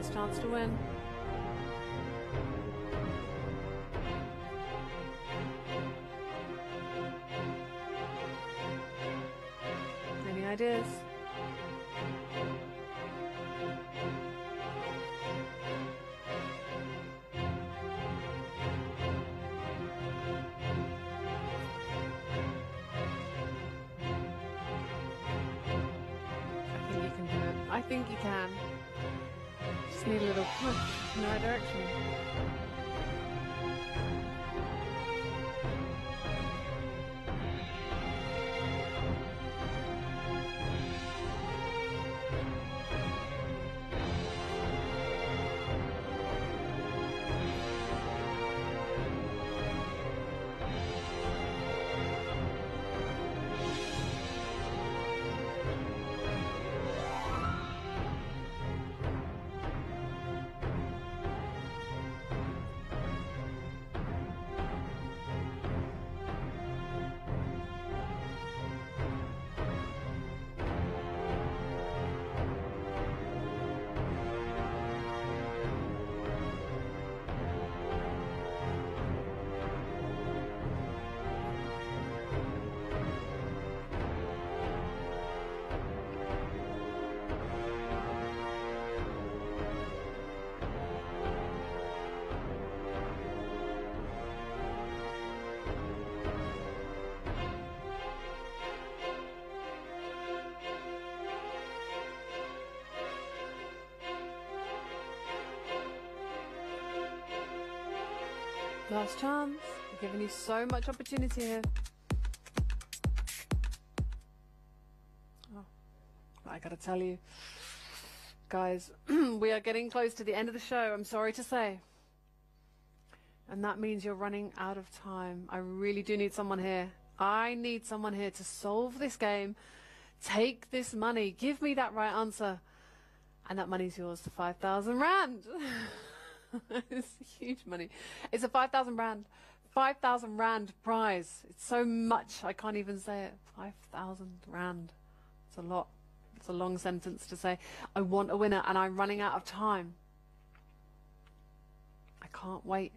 Last chance to win. Little in right direction. Last chance. We're giving you so much opportunity here. Oh, I gotta tell you, guys, [clears throat] we are getting close to the end of the show. I'm sorry to say. And that means you're running out of time. I really do need someone here. I need someone here to solve this game. Take this money. Give me that right answer. And that money's yours for 5,000 Rand. [laughs] [laughs] it's huge money. It's a 5,000 Rand. 5,000 Rand prize. It's so much, I can't even say it. 5,000 Rand. It's a lot. It's a long sentence to say. I want a winner and I'm running out of time. I can't wait.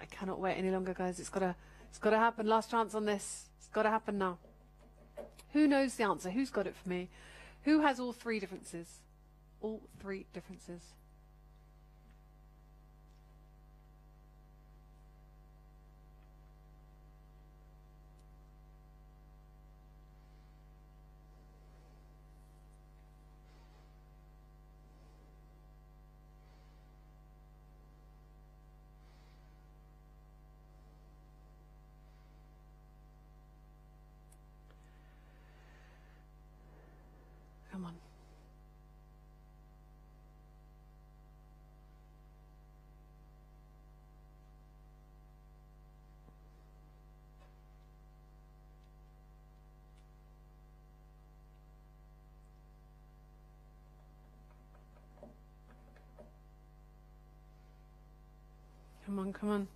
I cannot wait any longer, guys. It's gotta, it's gotta happen. Last chance on this. It's gotta happen now. Who knows the answer? Who's got it for me? Who has all three differences? All three differences. Come on. Come on, come on.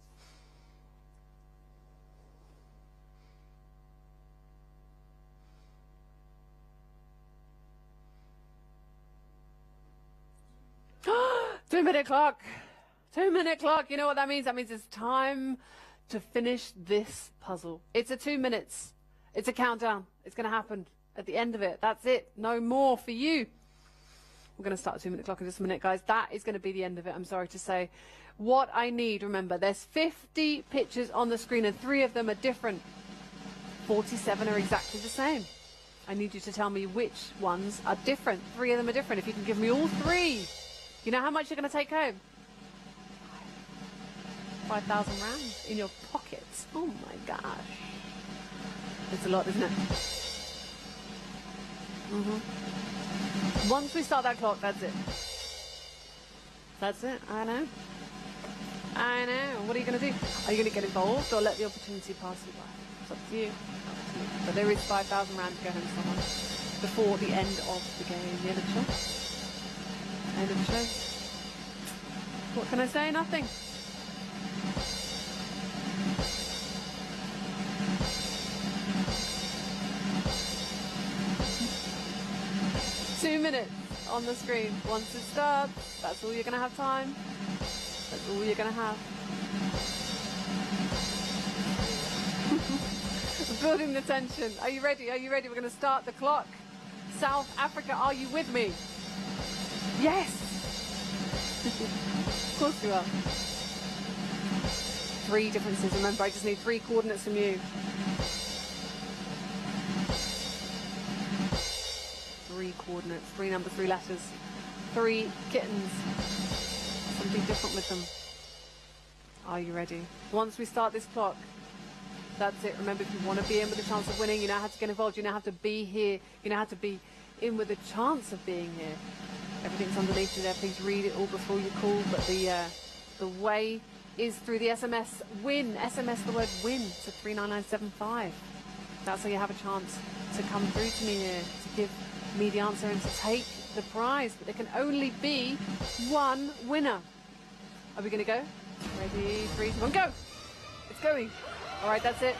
[gasps] Two minute clock. Two minute clock. You know what that means? That means it's time to finish this puzzle. It's a two minutes. It's a countdown. It's going to happen at the end of it. That's it. No more for you. We're going to start a two minute clock in just a minute, guys. That is going to be the end of it. I'm sorry to say. What I need, remember, there's 50 pictures on the screen and three of them are different. 47 are exactly the same. I need you to tell me which ones are different. Three of them are different. If you can give me all three, you know how much you're going to take home? 5,000 rand in your pockets. Oh my gosh. It's a lot, isn't it? hmm Once we start that clock, that's it. That's it. I know. I know. What are you going to do? Are you going to get involved or let the opportunity pass you by? It's up to you. But there is 5,000 rand to go home to someone before the end of the game, the end of the show. End of the show. What can I say? Nothing. Minutes on the screen. Once it starts, that's all you're going to have time. That's all you're going to have. [laughs] Building the tension. Are you ready? Are you ready? We're going to start the clock. South Africa, are you with me? Yes! [laughs] of course you are. Three differences. Remember, I just need three coordinates from you. Coordinates, three numbers, three letters, three kittens. Something different with them. Are you ready? Once we start this clock, that's it. Remember, if you want to be in with a chance of winning, you now have to get involved. You now have to be here. You now have to be in with a chance of being here. Everything's underneath you there. Please read it all before you call. But the uh, the way is through the SMS win. SMS the word win to 39975. That's how you have a chance to come through to me here to give me the answer and to take the prize. But there can only be one winner. Are we going to go? Ready, three, two, one, go! It's going. All right, that's it.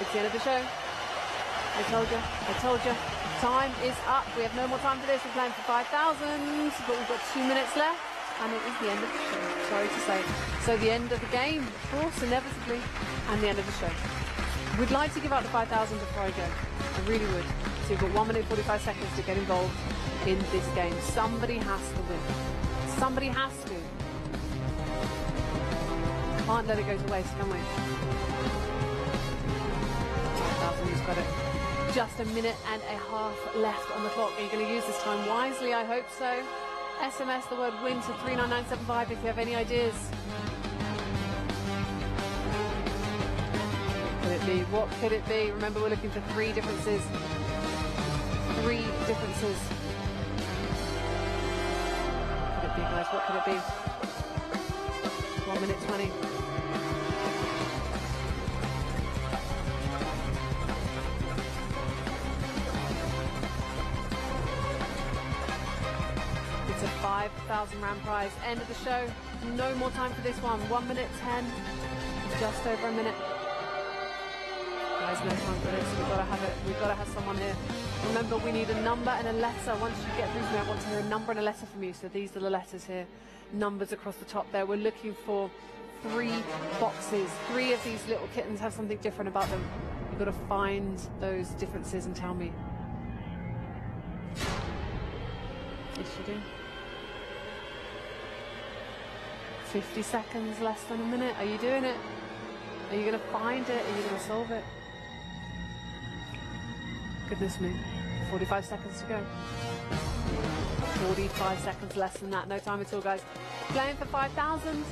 It's the end of the show. I told you. I told you. Time is up. We have no more time for this. We're playing for 5,000, but we've got two minutes left, and it is the end of the show. Sorry to say. So the end of the game, of course, inevitably, and the end of the show. We'd like to give out the 5,000 before I go. I really would. So you've got 1 minute 45 seconds to get involved in this game. Somebody has to win. Somebody has to. Can't let it go to waste, can we? 5,000, who's got it? Just a minute and a half left on the clock. Are you going to use this time wisely? I hope so. SMS the word win to 39975 if you have any ideas. Could it be? What could it be? Remember, we're looking for three differences. Three differences. Could it be, guys? What could it be? One minute 20. It's a 5,000 rand prize. End of the show. No more time for this one. One minute 10. Just over a minute. Guys, no time for this. We've got to have it. We've got to have someone here. Remember, we need a number and a letter. Once you get through to me, I want to hear a number and a letter from you. So these are the letters here. Numbers across the top there. We're looking for three boxes. Three of these little kittens have something different about them. You've got to find those differences and tell me. Yes, you do. 50 seconds, less than a minute. Are you doing it? Are you going to find it? Are you going to solve it? Goodness me. 45 seconds to go. 45 seconds less than that. No time at all, guys. Playing for 5,000.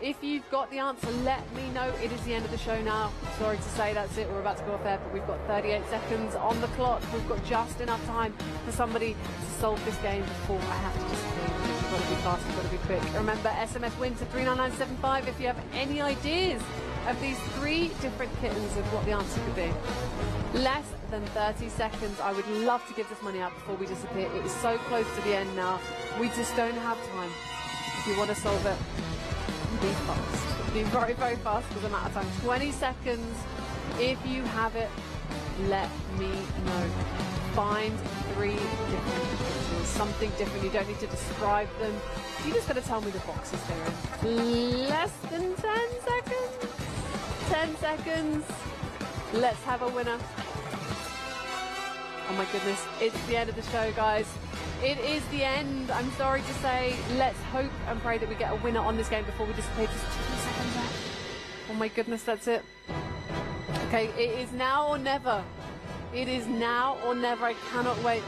If you've got the answer, let me know. It is the end of the show now. Sorry to say that's it. We're about to go off air, but we've got 38 seconds on the clock. We've got just enough time for somebody to solve this game before I have to disappear. You've got to be fast, you've got to be quick. Remember, SMS win to 39975 if you have any ideas of these three different kittens of what the answer could be. Less than 30 seconds. I would love to give this money out before we disappear. It is so close to the end now. We just don't have time. If you want to solve it, be fast. Be very, very fast because I'm out of time. 20 seconds. If you have it, let me know. Find three different pictures, something different. You don't need to describe them. You just got to tell me the boxes they're in. Less than 10 seconds. 10 seconds. Let's have a winner. Oh my goodness, it's the end of the show, guys. It is the end. I'm sorry to say. Let's hope and pray that we get a winner on this game before we disappear. Just two seconds left. Oh my goodness, that's it. Okay, it is now or never. It is now or never. I cannot wait.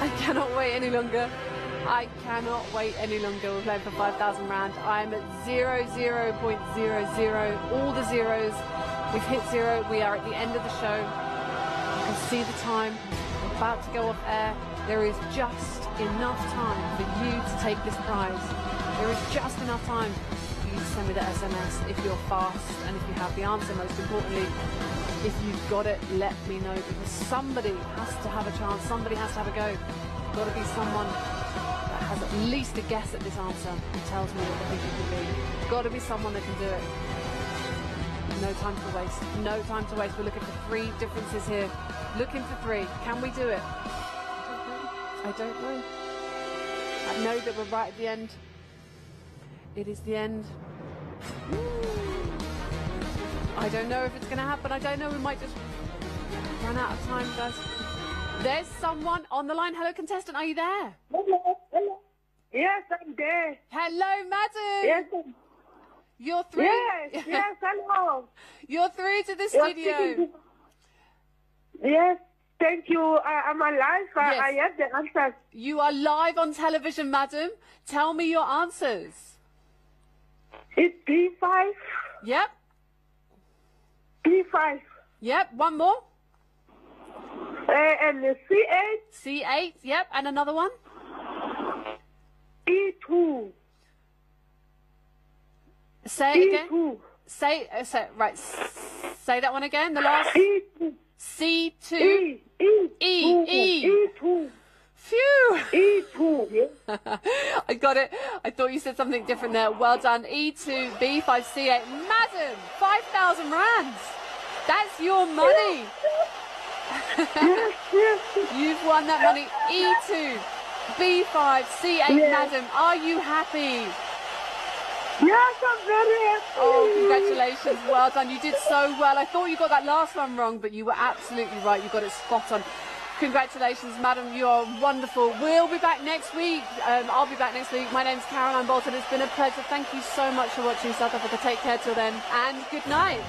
I cannot wait any longer. I cannot wait any longer. We're playing for 5,000 rand. I am at zero, zero point zero zero. All the zeros. We've hit zero. We are at the end of the show. You can see the time. We're about to go off air. There is just enough time for you to take this prize. There is just enough time for you to send me the SMS if you're fast and if you have the answer. Most importantly, if you've got it, let me know because somebody has to have a chance. Somebody has to have a go. Got to be someone that has at least a guess at this answer and tells me what they think could be. Got to be someone that can do it. No time to waste. No time to waste. We're looking for three differences here. Looking for three. Can we do it? I don't know. I know that we're right at the end. It is the end. I don't know if it's going to happen. I don't know. We might just run out of time, guys. There's someone on the line. Hello, contestant. Are you there? Hello, hello. Yes, I'm there. Hello, madam. Yes, I'm- You're three. yes, [laughs] yes, hello. You're three to the studio. Yes, thank you. I, I'm alive. I, Yes. I have the answers. You are live on television, madam. Tell me your answers. It's B5, Yep. B5, Yep. One more. uh, and the C8, C8. Yep. And another one. E2, Say it again. E2, Say, uh, say right. Say that one again. The last E2, C2. E, E, E, E. E2, Phew. E2. [laughs] I got it. I thought you said something different there. Well done. E E2, B5C8. Madam, 5,000 rands. That's your money. [laughs] You've won that money. E2, B5C8. Yes. Madam, are you happy? Yes, I'm very happy. Oh, congratulations. Well done. You did so well. I thought you got that last one wrong, but you were absolutely right. You got it spot on. Congratulations, madam. You are wonderful. We'll be back next week. Um, I'll be back next week. My name's Caroline Bolton. It's been a pleasure. Thank you so much for watching South Africa. Take care till then, and good night.